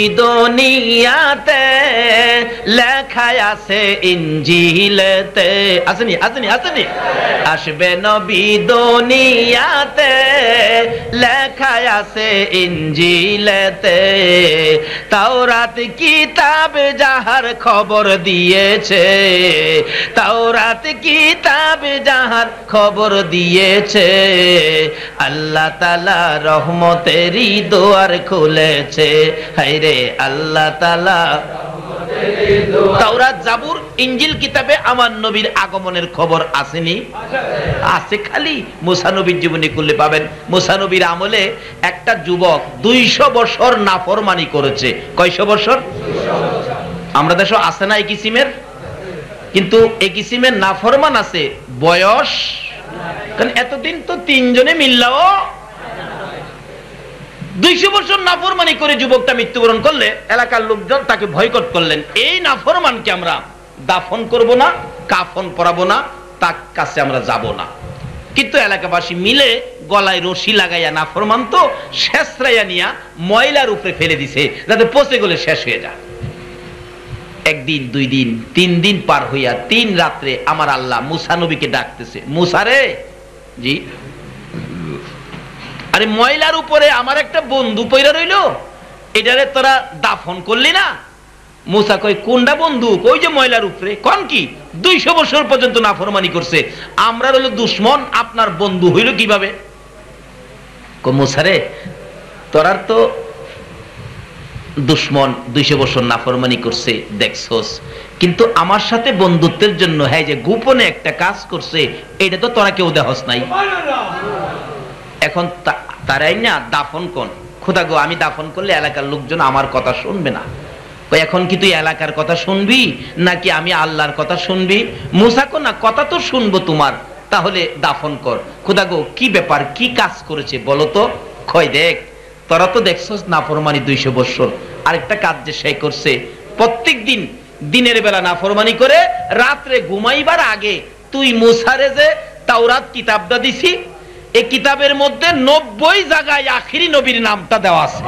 লেখায় আছে ইঞ্জিলেতে আসেনি আসেনি আসেনি। আসবে নবী লেখায় আছে ইঞ্জিলেতে তাওরাত কিতাব যাহার খবর দিয়েছে, তাওরাত কিতাব যাহার খবর দিয়েছে। আল্লাহ তালা রহমতেরই দোয়ার খুলেছে। হাইরে আল্লাহ তালা জাবুর ইঞ্জিল কিতাবে আমার নবীর আগমনের খবর আসেনি? আছে খালি। মুসা নবীর জীবনী করলে পাবেন। মুসা নবীর আমলে একটা যুবক দুইশো বছর নাফরমানি করেছে। কয়শো বছর? আমরা আছে না এই কিসিমের কিন্তু এই কিসিমের নাফরমান আছে। বয়স কারণ এতদিন তো তিনজনে মিললাও। দুইশো বছর নাফরমানি করে যুবকটা মৃত্যুবরণ করলে, এলাকার লোকজন তাকে ভয়কট করলেন। এই নাফরমানকে আমরা দাফন করব না, কাফন পরাবো না, তার কাছে আমরা যাব না। কিন্তু এলাকাবাসী মিলে গলায় রশি লাগাইয়া নাফরমান তো শেষরাইয়া নিয়া ময়লার উপরে ফেলে দিছে, যাতে পচে গলে শেষ হয়ে যায়। একদিন, দুই দিন, তিন দিন পার হইয়া তিন রাত্রে আমার আল্লাহ মুসা নবীকে ডাকতেছে মুসারে জি। আরে ময়লার উপরে আমার একটা বন্ধু পইরা রইল। এটারে তোরা দাফন করলি না? মুসা কই কোনটা বন্ধু? কই যে ময়লার উপরে? কোন কি? দুইশো বছর পর্যন্ত নাফরমানি করছে। আমরা রইল দুশ্মন, আপনার বন্ধু হইল কীভাবে? মুসারে তোরার তো দুশ্মন, দুইশো বছর নাফরমানি করছে, দেখছস। কিন্তু আমার সাথে বন্ধুত্বের জন্য হ্যাঁ যে গোপনে একটা কাজ করছে, এটা তো তোরা কেউ দেহস নাই। এখন তারাই না দাফন কোন। খোদা গো, আমি দাফন করলে এলাকার লোকজন আমার কথা শুনবে না। এখন কি তুই এলাকার কথা শুনবি, নাকি আমি আল্লাহর কথা শুনবি? মুসাকো না, কথা তো শুনব তোমার, তাহলে দাফন কর। খোদা গো, কি ব্যাপার, কি কাজ করেছে বলো তো? কয়, দেখ, তোরা তো দেখছস নাফরমানি দুইশো বৎসর। আরেকটা কাজ যে সে করছে প্রত্যেক দিন দিনের বেলা নাফরমানি করে, রাত্রে ঘুমাইবার আগে তুই মুসারে যে তাওরাত কিতাবটা দিছি এই কিতাবের মধ্যে নব্বই জায়গায় আখিরি নবীর নামটা দেওয়া আছে।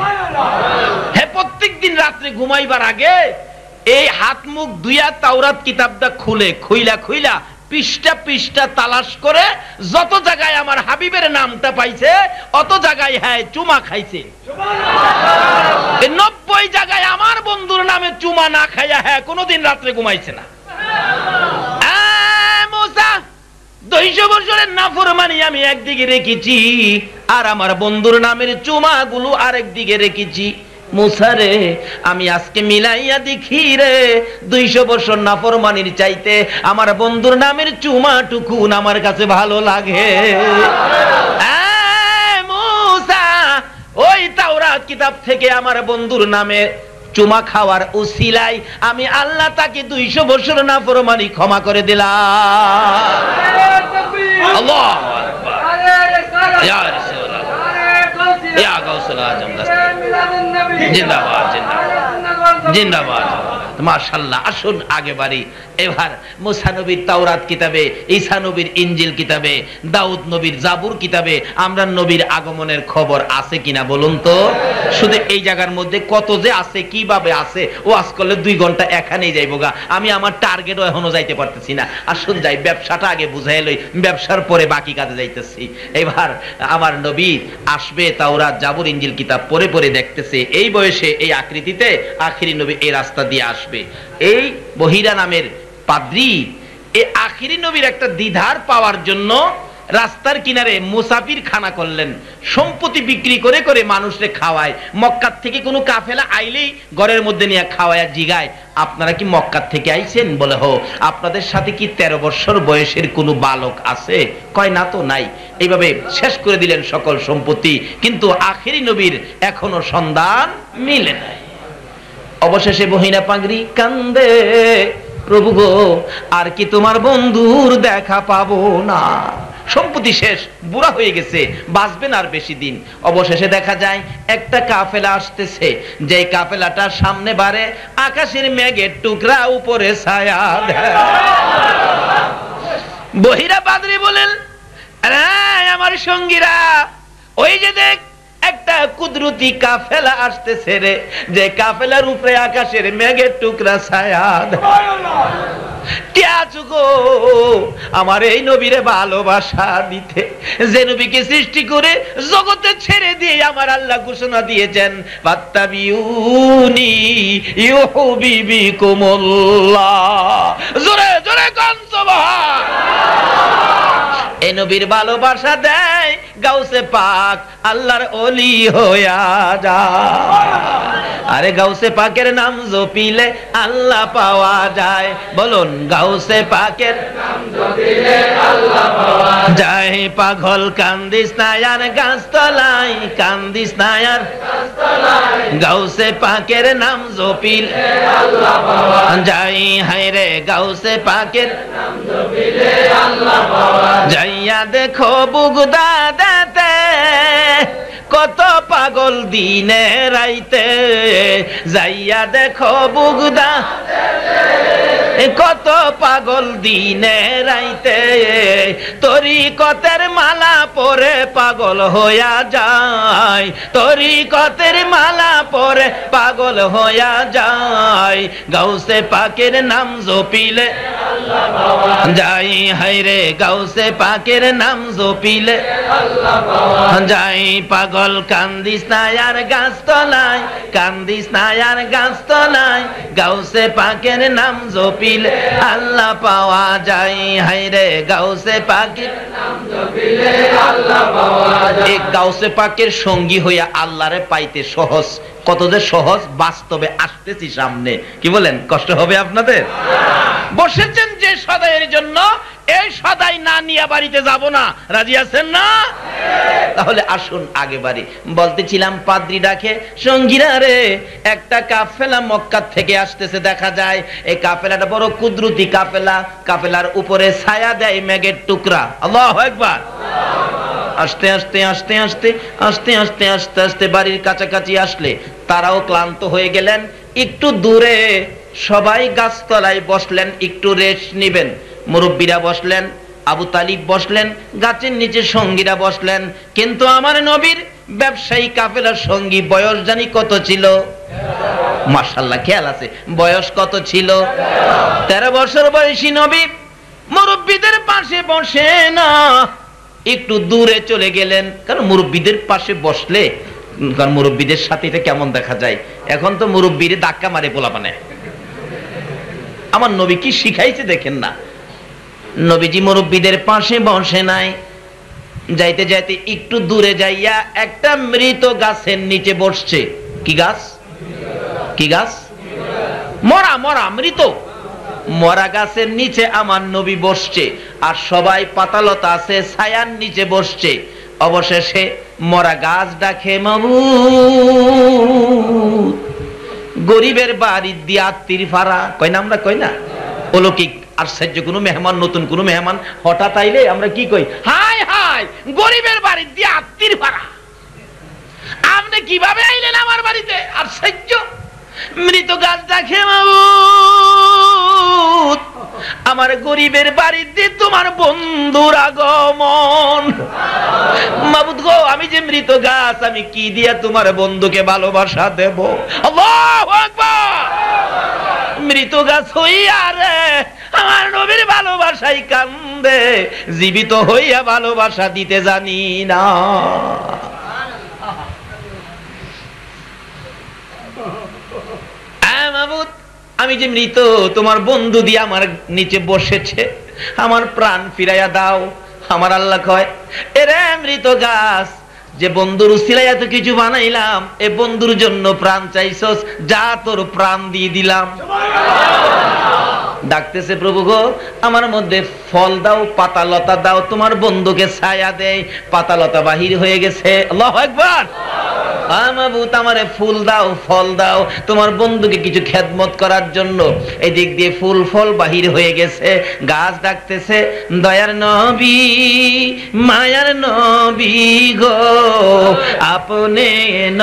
হে, প্রত্যেক দিন রাত্রে ঘুমাইবার আগে এই হাত মুখ দুইয়া তাওরাত কিতাবটা খুলে, খুইলা খুইলা পৃষ্ঠা পৃষ্ঠা তালাশ করে যত জায়গায় আমার হাবিবের নামটা পাইছে, অত জায়গায় হ্যাঁ চুমা খাইছে। নব্বই জায়গায় আমার বন্ধুর নামে চুমা না খাইয়া হ্যাঁ কোনোদিন রাত্রে ঘুমাইছে না। আমি একদিকে রেখেছি, আর আমার বন্ধুর নামের চুমা গুলো আরেক দিকে রেখেছি। মুসারে আমি আজকে মিলাইয়া দেখি রে দুইশো বছর নাফরমানির চাইতে আমার বন্ধুর নামের চুমা টুকুন আমার কাছে ভালো লাগে। ওই তাওরাত কিতাব থেকে আমার বন্ধুর নামে চুমা খাওয়ার ও উসিলাই আমি আল্লাহ তাকে দুইশো বছর না ফরমানি ক্ষমা করে দিলাম। আল্লাহ या गौसल आज़म जिंदाबाद जिंदाबाद। जिंदाबाद। মাশাল্লাহ, আসুন আগে বাড়ি। এবার মুসা নবীর তাওরাত কিতাবে, ঈসা নবীর ইঞ্জিল কিতাবে, দাউদ নবীর জাবুর কিতাবে, আমরা নবীর আগমনের খবর আছে কিনা বলুন তো? শুধু এই জায়গার মধ্যে কত যে আছে, কীভাবে আছে, ও আজ করলে দুই ঘণ্টা এখানেই যাইবো গা। আমি আমার টার্গেটও এখনও যাইতে পারতেছি না। আসুন যাই, ব্যবসাটা আগে বুঝাই লই, ব্যবসার পরে বাকি কাজে যাইতেছি। এবার আমার নবী আসবে তাওরাত, জাবুর ইঞ্জিল কিতাব পরে পরে দেখতেছে, এই বয়সে, এই আকৃতিতে, আখিরি নবী এই রাস্তা দিয়ে আসবে। এই বহিরা নামের পাদ্রি এই আখিরি নবীর একটা দ্বিধার পাওয়ার জন্য রাস্তার কিনারে মুসাফির খানা করলেন। সম্পত্তি বিক্রি করে করে মানুষরে খাওয়ায়। মক্কার থেকে কোনো কাফেলা আইলেই ঘরের মধ্যে নিয়ে খাওয়ায় জিগায়। আপনারা কি মক্কার থেকে আইছেন বলে হো? আপনাদের সাথে কি তেরো বছর বয়সের কোনো বালক আছে? কয়, না তো নাই। এইভাবে শেষ করে দিলেন সকল সম্পত্তি। কিন্তু আখেরি নবীর এখনও সন্ধান মিলে নাই। অবশেষে বহিনা পাগড়ি কান্দে প্রভু গো আর কি তোমার বন্ধুর দেখা পাবো না? সম্পত্তি শেষ বুড়া হয়ে গেছে বাঁচবেন আর বেশি দিন। অবশেষে দেখা যায় একটা কাফেলা আসতেছে। যে কাফেলাটা সামনে বারে আকাশের মেঘের টুকরা উপরে ছায়া বহিরা পাদ্রি বলেন "আরে, আমার সঙ্গীরা ওই যে দেখ একটা কুদরতি কাফেলা আসতেছে রে, যে কাফেলার উপরে আকাশের মেঘের টুকরা গো? আমার এই নবীরে ভালোবাসা দিতে। যে নবীকে সৃষ্টি করে জগতে ছেড়ে দিয়ে আমার আল্লাহ ঘোষণা দিয়েছেন ইউহিবিকুমুল্লাহ জোরে জোরে কান এই নবীর ভালোবাসা দেয় গাউসে পাক আল্লাহর অলি হইয়া যা আরে গাউসে পাকের নাম জপিলে আল্লাহ পাওয়া যায়। বলুন, গাউসে পাকের যায়। পাগল কান্দিস নায়ার গাছ তলাই কান্দিস নায়ার গাউসে পাকের নাম জপিল যাই হাইরে গাউসে পাকের যাইয়া দেখো বুগদা দেতে কত পাগল দিনে রাইতে, যাইয়া দেখো বুগদা। কত পাগল দিনে রাইতে তরি কতের মালা পরে পাগল হইয়া যায়। তরি কতের মালা পরে পাগল হইয়া যায়। গাউসে পাকের নাম জপিলে। যাই হাইরে গাউসে পাকের নাম জপিলে। যাই পাগল কান্দিস না আর গাছ তলায় কান্দিস না আর গাছ তলায় গাউসে পাকের নাম জপিলে, আল্লাহ পাওয়া যায়। হাইরে গাউসে গাউসে পাকের সঙ্গী হইয়া আল্লাহরে পাইতে সহজ। কত যে সহজ, বাস্তবে আসতেছি সামনে। কি বলেন, কষ্ট হবে আপনাদের? বসেছেন যে সদাইয়ের জন্য এই সদাই না নিয়ে বাড়িতে যাব না। রাজি আছেন না? তাহলে আসুন আগে বাড়ি। বলতেছিলাম, পাদ্রি ডাকে, সঙ্গীরা রে, একটা কাফেলা মক্কা থেকে আসতেছে, দেখা যায়। এই কাফেলাটা বড় কুদরতি কাফেলা। কাফেলার উপরে ছায়া দেয় মেঘের টুকরা। আল্লাহ একবার আস্তে আস্তে আস্তে আস্তে আস্তে আস্তে আস্তে আস্তে বাড়ির কাছাকাছি আসলে। তারাও ক্লান্ত হয়ে গেলেন। একটু দূরে সবাই গাছতলায় বসলেন, একটু রেস্ট নিবেন। মুরব্বীরা বসলেন, আবু তালিব বসলেন, গাছের নিচে সঙ্গীরা বসলেন, কিন্তু আমার নবীর ব্যবসায়ী কাফেলার সঙ্গী বয়স জানি কত ছিল? মার্শাল্লাহ খেয়াল আছে, বয়স কত ছিল? তেরো বছর বয়সী নবী মুরব্বীদের পাশে বসে না, একটু দূরে চলে গেলেন, কারণ মুরব্বীদের পাশে বসলে, কারণ মুরব্বীদের সাথে এটা কেমন দেখা যায়? এখন তো মুরব্বীর ধাক্কা মারে পোলাপানে। আমার নবী কি শিখাইছে দেখেন না। নবীজি মুরব্বীদের পাশে বসে নাই। যাইতে যাইতে একটু দূরে যাইয়া একটা মৃত গাছের নিচে বসছে। কি গাছ? কি গাছ? মরা মরা, মৃত। মরা গাছের নিচে আমার নবী বসছে আর সবাই পাতালতা আছে, ছায়ার নিচে বসছে। অবশেষে মরা গাছ ডাকে মামু গরিবের বাড়ির দিয়ে আত্মীর ফাড়া কয় না আমরা কই না? অলৌকিক আশ্চর্য কোনো মেহমান, নতুন কোনো মেহমান, হঠাৎ আইলে আমরা কি কই? হাই হাই গরিবের বাড়ির দিয়ে আত্মীর আমি আপনি কীভাবে আইলেন আমার বাড়িতে? আশ্চর্য মৃত গাছ দেখে আমার গরিবের বাড়িতে তোমার বন্ধুর আগমন। মাবুদ গো, আমি যে মৃত গাছ, আমি কি দিয়া তোমার বন্ধুকে ভালোবাসা দেব? আল্লাহু আকবার! মৃত গাছ হইয়া রে আমার নবীর ভালোবাসাই কান্দে। জীবিত হইয়া ভালোবাসা দিতে জানি না। হ্যাঁ, আমি যে মৃত তোমার বন্ধু দিয়ে আমার নিচে বসেছে। আমার প্রাণ ফিরাইয়া দাও আমার আল্লাহ কয় এরে মৃত গাছ যে বন্ধুর উসিলাই এত কিছু বানাইলাম, এ বন্ধুর জন্য প্রাণ চাইছস, যা তোর প্রাণ দিয়ে দিলাম। ডাকতেছে, প্রভু গো, আমার মধ্যে ফল দাও পাতা লতা দাও, তোমার বন্ধুকে ছায়া দেয় পাতা লতা বাহির হয়ে গেছে। আমারে ফুল দাও, ফল দাও, তোমার বন্ধুকে কিছু খেদমত করার জন্য। এই দিক দিয়ে ফুল ফল বাহির হয়ে গেছে। গাছ ডাকতেছে, দয়ার নবী, মায়ার নবী গো, আপনে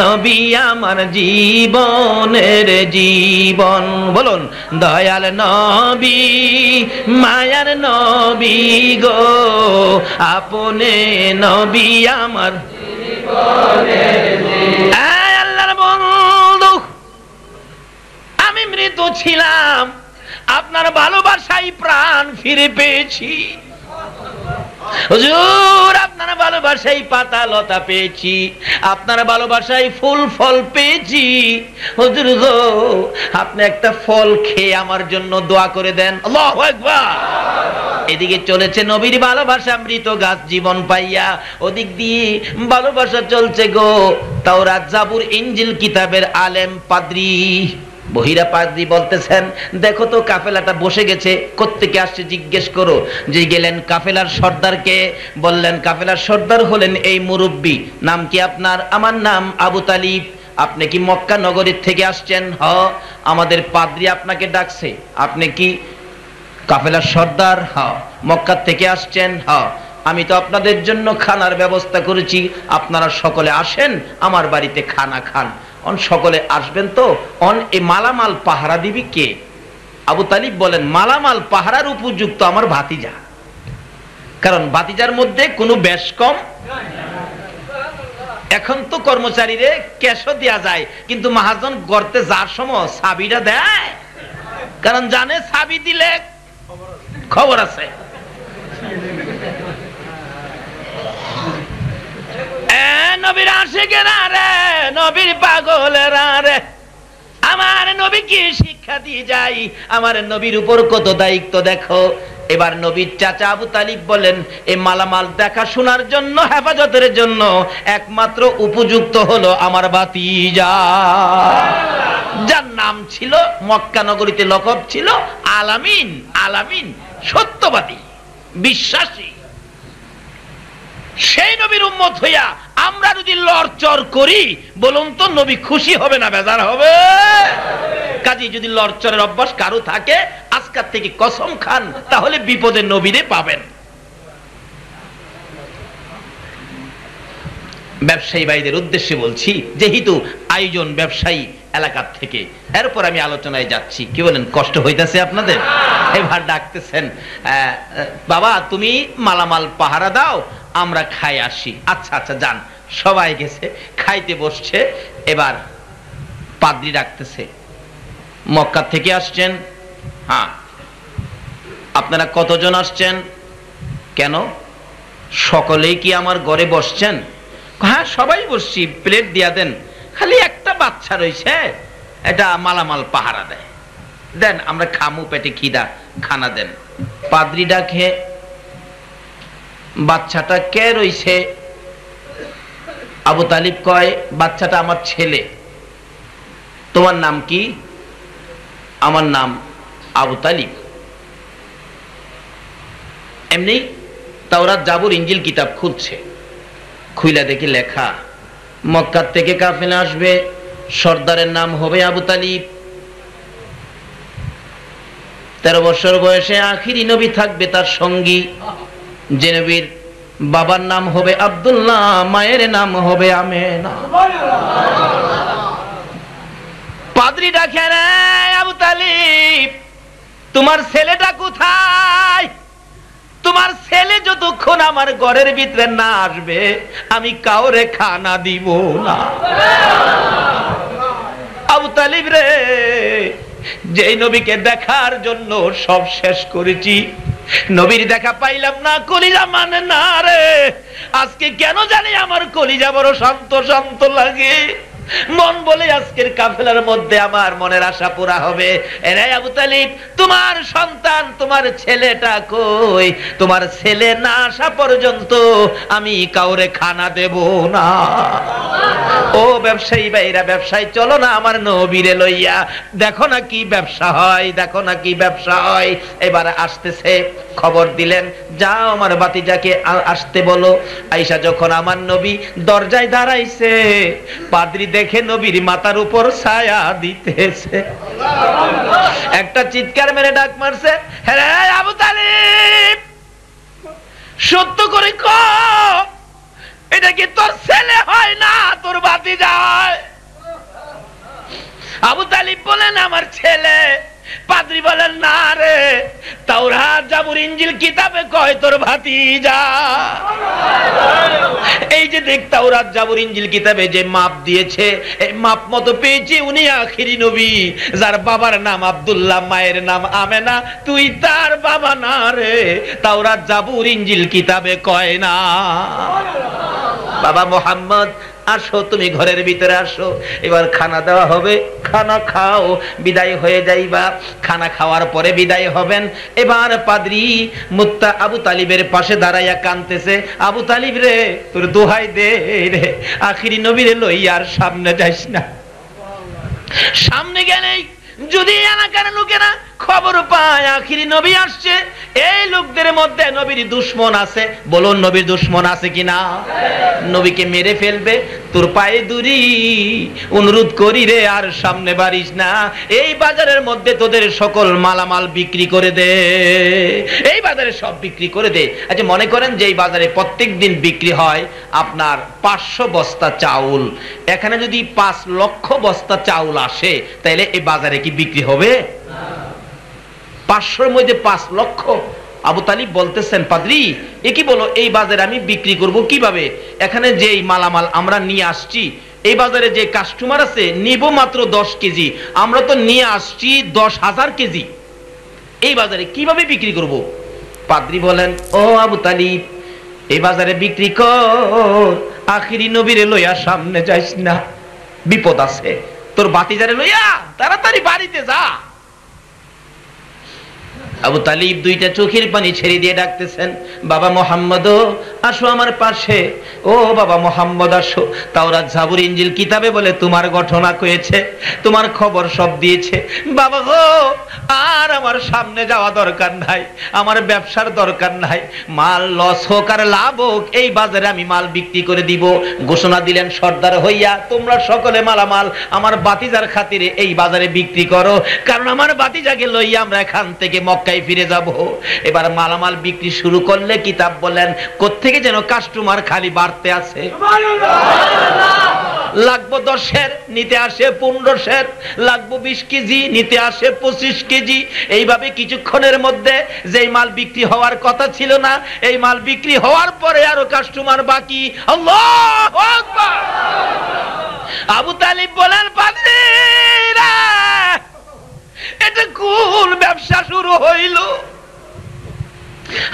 নবী আমার জীবনের জীবন। বলুন, দয়াল নবী মায়ার নবী গো, আপনে নবী আমার। বন্ধু, আমি মৃত ছিলাম, আপনার ভালোবাসাই প্রাণ ফিরে পেয়েছি। হুজুর, আপনার ভালোবাসাই পাতা লতা পেয়েছি, আপনার ভালোবাসাই ফুল ফল পেয়েছি। হুজুর গো, আপনি একটা ফল খেয়ে আমার জন্য দোয়া করে দেন। আল্লাহু আকবার। এদিকে চলেছে নবীর ভালোবাসা, মৃত গাছ জীবন পাইয়া। ওদিক দিয়ে ভালোবাসা চলছে গো, তাওরাত জাবুর ইঞ্জিল কিতাবের আলেম পাদ্রী। বহিরা পাদ্রী বলতেছেন, দেখো তো কাফেলাটা বসে গেছে, কোত্থেকে আসছে জিজ্ঞেস করো। যে গেলেন কাফেলার সর্দারকে, বললেন, কাফেলার সর্দার হলেন এই মুরব্বী, নাম কি আপনার? আমার নাম আবু তালিব, আপনি কি মক্কা নগরীর থেকে আসছেন? হ, আমাদের পাদ্রী আপনাকে ডাকছে, আপনি কি কাফেলার সর্দার? হ, মক্কার থেকে আসছেন? হ, আমি তো আপনাদের জন্য খানার ব্যবস্থা করেছি, আপনারা সকলে আসেন, আমার বাড়িতে খানা খান। অন সকলে আসবেন তো? অন এই মালামাল পাহারা দিবি কে? আবু তালিব বলেন, মালামাল পাহারার উপযুক্ত আমার ভাতিজা। কারণ ভাতিজার মধ্যে কোনো বেশ কম? এখন তো কর্মচারীরে ক্যাশও দেওয়া যায়, কিন্তু মহাজন গর্তে যার সময় সাবিটা দেয়। কারণ জানে সাবি দিলে খবর আছে। নবীর আশিকেরা রে, নবীর আমার নবী কি শিক্ষা দিয়ে যাই আমার নবীর উপর কত দায়িত্ব দেখো। এবার নবীর চাচা আবু তালিব বলেন মালামাল জন্য, হেফাজতের জন্য একমাত্র উপযুক্ত হলো আমার বাতিজা যার নাম ছিল মক্কা নগরীতে লকব ছিল আলামিন আলামিন সত্যবাদী, বিশ্বাসী। সেই নবীর উম্মত হইয়া আমরা যদি লড়চর করি, বলুন তো নবী খুশি হবে না বেজার হবে? কাজী, যদি লড়চরের অভ্যাস কারও থাকে, আজকার থেকে কসম খান, তাহলে বিপদে নবীরে পাবেন। ব্যবসায়ী ভাইদের উদ্দেশ্যে বলছি, যেহেতু আয়োজন ব্যবসায়ী এলাকার থেকে, এরপর আমি আলোচনায় যাচ্ছি। কি বলেন, কষ্ট হইতেছে আপনাদের? এবার ডাকতেছেন বাবা, তুমি মালামাল পাহারা দাও আমরা খাই আসি। আচ্ছা আচ্ছা যান। সবাই গেছে, খাইতে বসছে। এবার পাদ্রি ডাকতেছে, মক্কা থেকে আসছেন? হ্যাঁ। আপনারা কতজন আসছেন? কেন? সকলেই কি আমার ঘরে বসছেন? হ্যাঁ সবাই বসছি, প্লেট দিয়া দেন। খালি একটা বাচ্চা রয়েছে এটা মালামাল পাহারা দেয়। দেন, আমরা খামু, পেটে খিদা, খানা দেন। পাদ্রি ডাকে বাচ্চাটা কে রইছে? আবু তালিব কয়, বাচ্চাটা আমার ছেলে। তোমার নাম কি? আমার নাম আবু তালিব। এমনি তাওরাত জাবুর ইঞ্জিল কিতাব খুঁজছে। খুইলা দেখি লেখা, মক্কার থেকে কাফেলা আসবে, সর্দারের নাম হবে আবু তালিব। তেরো বছর বয়সে আখিরি নবী থাকবে তার সঙ্গী। যে বাবার নাম হবে আব্দুল্লাহ, মায়ের নাম হবে আমেনা। পাদ্রি ডাকে রে আবু তালিব, তোমার ছেলেটা কোথায়? তোমার ছেলে যতক্ষণ আমার ঘরের ভিতরে না আসবে, আমি কাউরে খানা দিব না। আবু তালিব রে, যেই নবীকে দেখার জন্য সব শেষ করেছি নবীর দেখা পাইলাম না, কলিজা মানে না রে। আজকে কেন জানি আমার কলিজা বড় শান্ত শান্ত লাগে। মন বলে আজকের কাফেলার মধ্যে আমার মনের আশা পুরা হবে। এরাই আবু তালিব, তোমার সন্তান, তোমার ছেলেটা কই? তোমার ছেলে না আসা পর্যন্ত আমি কাউরে খানা দেব না। ও ব্যবসায়ী ভাইরা, ব্যবসায়ী চলো না আমার নবীরে লইয়া। দেখো না কি ব্যবসা হয়, দেখো না কি ব্যবসা হয়। এবার আসতেছে, খবর দিলেন, যাও আমার বাতিজাকে আসতে বলো। আইসা যখন আমার নবী দরজায় দাঁড়াইছে, পাদ্রি দেখে নবীর মাথার উপর ছায়া দিতেছে। একটা চিৎকার মেরে ডাক মারছে হ্যাঁ আবু তালিব! সত্য করে ক, এটা কি তোর ছেলে হয় না, তোর বাতি যায় আবু তালিব বলেন, আমার ছেলে। পাদ্রি বলেন, না রে, তাওরাত জাবুর ইঞ্জিল কিতাবে কয় তোর ভাতিজা? এই মাপ মতো উনি যার বাবার নাম আব্দুল্লাহ, মায়ের নাম আমেনা, তুই তার বাবা না রে। ইঞ্জিল কিতাবে বাবা মোহাম্মদ আসো, তুমি ঘরের ভিতরে আসো। এবার খানা দেওয়া হবে। খানা খাও, বিদায় হয়ে যাইবা। খানা খাওয়ার পরে বিদায় হবেন। এবার পাদ্রি মুত্তা আবু তালিবের পাশে দাঁড়াইয়া কানতেছে আবু তালিব রে, তোর দোহাই দে রে। আখিরি নবীরে লইয়ার সামনে যাইস না। সামনে গেলেই যদি এলাকার লোকেরা খবর পায়, আখিরি নবী আসছে। এই লোকদের মধ্যে নবীর দুশ্মন আছে। বলুন নবীর দুশ্মন আছে কিনা? নবীকে মেরে ফেলবে, তোর পায়ে দূরি অনুরোধ করি রে, আর সামনে বাড়িস না। এই বাজারের মধ্যে তোদের সকল মালামাল বিক্রি করে দে। এই বাজারে সব বিক্রি করে দে। আচ্ছা মনে করেন যে এই বাজারে প্রত্যেক দিন বিক্রি হয় আপনার পাঁচশো বস্তা চাউল। এখানে যদি পাঁচ লক্ষ বস্তা চাউল আসে, তাহলে এই বাজারে কি বিক্রি হবে? পাঁচশোর মধ্যে পাঁচ লক্ষ। আবু তালিব বলতেছেন, পাদ্রি, এ কি বলো, এই বাজারে আমি বিক্রি করব কীভাবে? এখানে যে মালামাল আমরা নিয়ে আসছি, এই বাজারে যে কাস্টমার আছে, নিব মাত্র দশ কেজি। আমরা তো নিয়ে আসছি দশ হাজার কেজি। এই বাজারে কীভাবে বিক্রি করব? পাদ্রি বলেন, ও আবু তালিব, এই বাজারে বিক্রি কর। আখিরি নবীরে লইয়া সামনে যাইস না। বিপদ আছে। তোর বাতিজারে লইয়া তাড়াতাড়ি বাড়িতে যা। আবু তালিব দুইটা চোখের পানি ছেড়ে দিয়ে ডাকতেছেন, বাবা মোহাম্মদ, আসো আমার পাশে। ও বাবা মোহাম্মদ, আসো। তাওরাত জাবুর ইঞ্জিল কিতাবে বলে, তোমার ঘটনা কয়েছে, তোমার খবর সব দিয়েছে। বাবা গো, আর আমার সামনে যাওয়া দরকার নাই, আমার ব্যবসার দরকার নাই। মাল লস হোক আর লাভ হোক, এই বাজারে আমি মাল বিক্রি করে দিব। ঘোষণা দিলেন সর্দার হইয়া, তোমরা সকলে মালামাল আমার বাতিজার খাতিরে এই বাজারে বিক্রি করো, কারণ আমার বাতিজাকে লইয়া আমরা এখান থেকে মক্কায় ফিরে যাব। এবার মালামাল বিক্রি শুরু করলে কিতাব বলেন, কোত্থেকে যেন কাস্টমার খালি বাড়তে আছে? লাগবো দশের নিতে আসে পনেরো সের। লাগবো বিশ কেজি, নিতে আসে পঁচিশ কেজি। এইভাবে কিছুক্ষণের মধ্যে যেই মাল বিক্রি হওয়ার কথা ছিল না, এই মাল বিক্রি হওয়ার পরে আরও কাস্টমার বাকি। আবু তালিব বলেন পাদ্রীরা এটা কোন ব্যবসা শুরু হইল।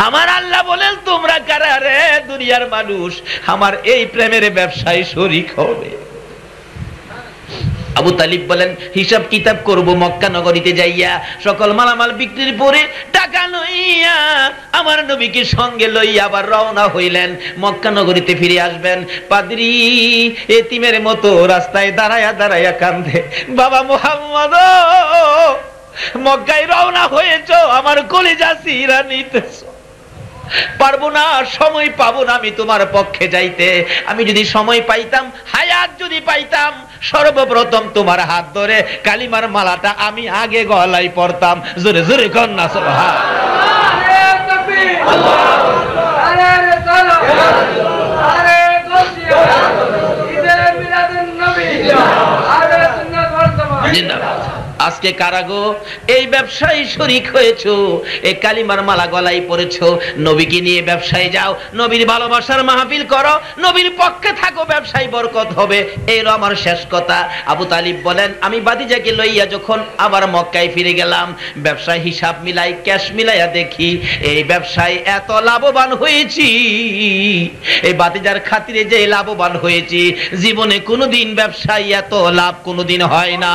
আমার আল্লাহ বলেন, তোমরা কারা রে? দুনিয়ার মানুষ, আমার এই প্রেমের ব্যবসায় শরিক হবে। আবু তালিব বলেন, হিসাব কিতাব করব মক্কা নগরীতে যাইয়া, সকল মালামাল বিক্রির পরে টাকা লইয়া আমার নবীকে সঙ্গে লইয়া আবার রওনা হইলেন। মক্কা নগরীতে ফিরে আসবেন। পাদ্রি এতিমের মতো রাস্তায় দাঁড়ায়া দাঁড়ায়া কান্দে, বাবা মোহাম্মদ মক্কায় রওনা হয়েছ আমার কলিজা সিরা নিতেছ। পারব না সময় পাবো না আমি তোমার পক্ষে যাইতে। আমি যদি সময় পাইতাম হায়াত যদি পাইতাম সর্বপ্রথম তোমার হাত ধরে কালিমার মালাটা আমি আগে গলায় পড়তাম। জোরে জোরে কন্যা সোহা জিন্দাবাদ। আজকে কারাগো এই ব্যবসায়ী শরিক হয়েছো। এই কালিমার মালা গলায় পড়েছো নবীকে নিয়ে ব্যবসায় যাও। নবীর ভালোবাসার মাহফিল করো। নবীর পক্ষে থাকো, ব্যবসায় বরকত হবে। এই আমার শেষ কথা। আবু তালিব বলেন, আমি বাদিজাকে লইয়া যখন আবার মক্কায় ফিরে গেলাম, ব্যবসায় হিসাব মিলাই, ক্যাশ মিলাইয়া দেখি, এই ব্যবসায় এত লাভবান হয়েছি। এই বাতিজার খাতিরে যে লাভবান হয়েছি, জীবনে কোনোদিন ব্যবসায় এত লাভ কোনোদিন হয় না।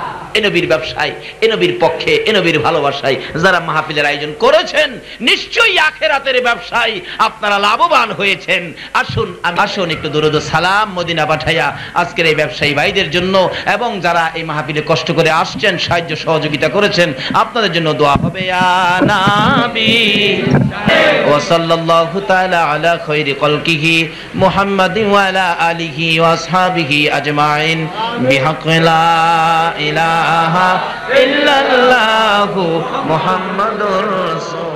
এ নবীর ব্যবসায় এ নবীর পক্ষে এ নবীর ভালোবাসায় যারা মাহফিলের আয়োজন করেছেন নিশ্চয়ই আখেরাতের ব্যবসায় আপনারা লাভবান হয়েছেন আসুন আমি- আসুন একটু দরুদ ও সালাম মদিনা পাঠাইয়া আজকের এই ব্যবসায়ী ভাইদের জন্য এবং যারা এই মাহফিলে কষ্ট করে আসছেন সাহায্য সহযোগিতা করেছেন আপনাদের জন্য দোয়া হবে ইয়া নাবী وصلى الله تعالى على خير خلقه محمد وعلى آله وأصحابه أجمعين بحق لا إله ইল্লাল্লাহু মুহাম্মাদুর রাসূল।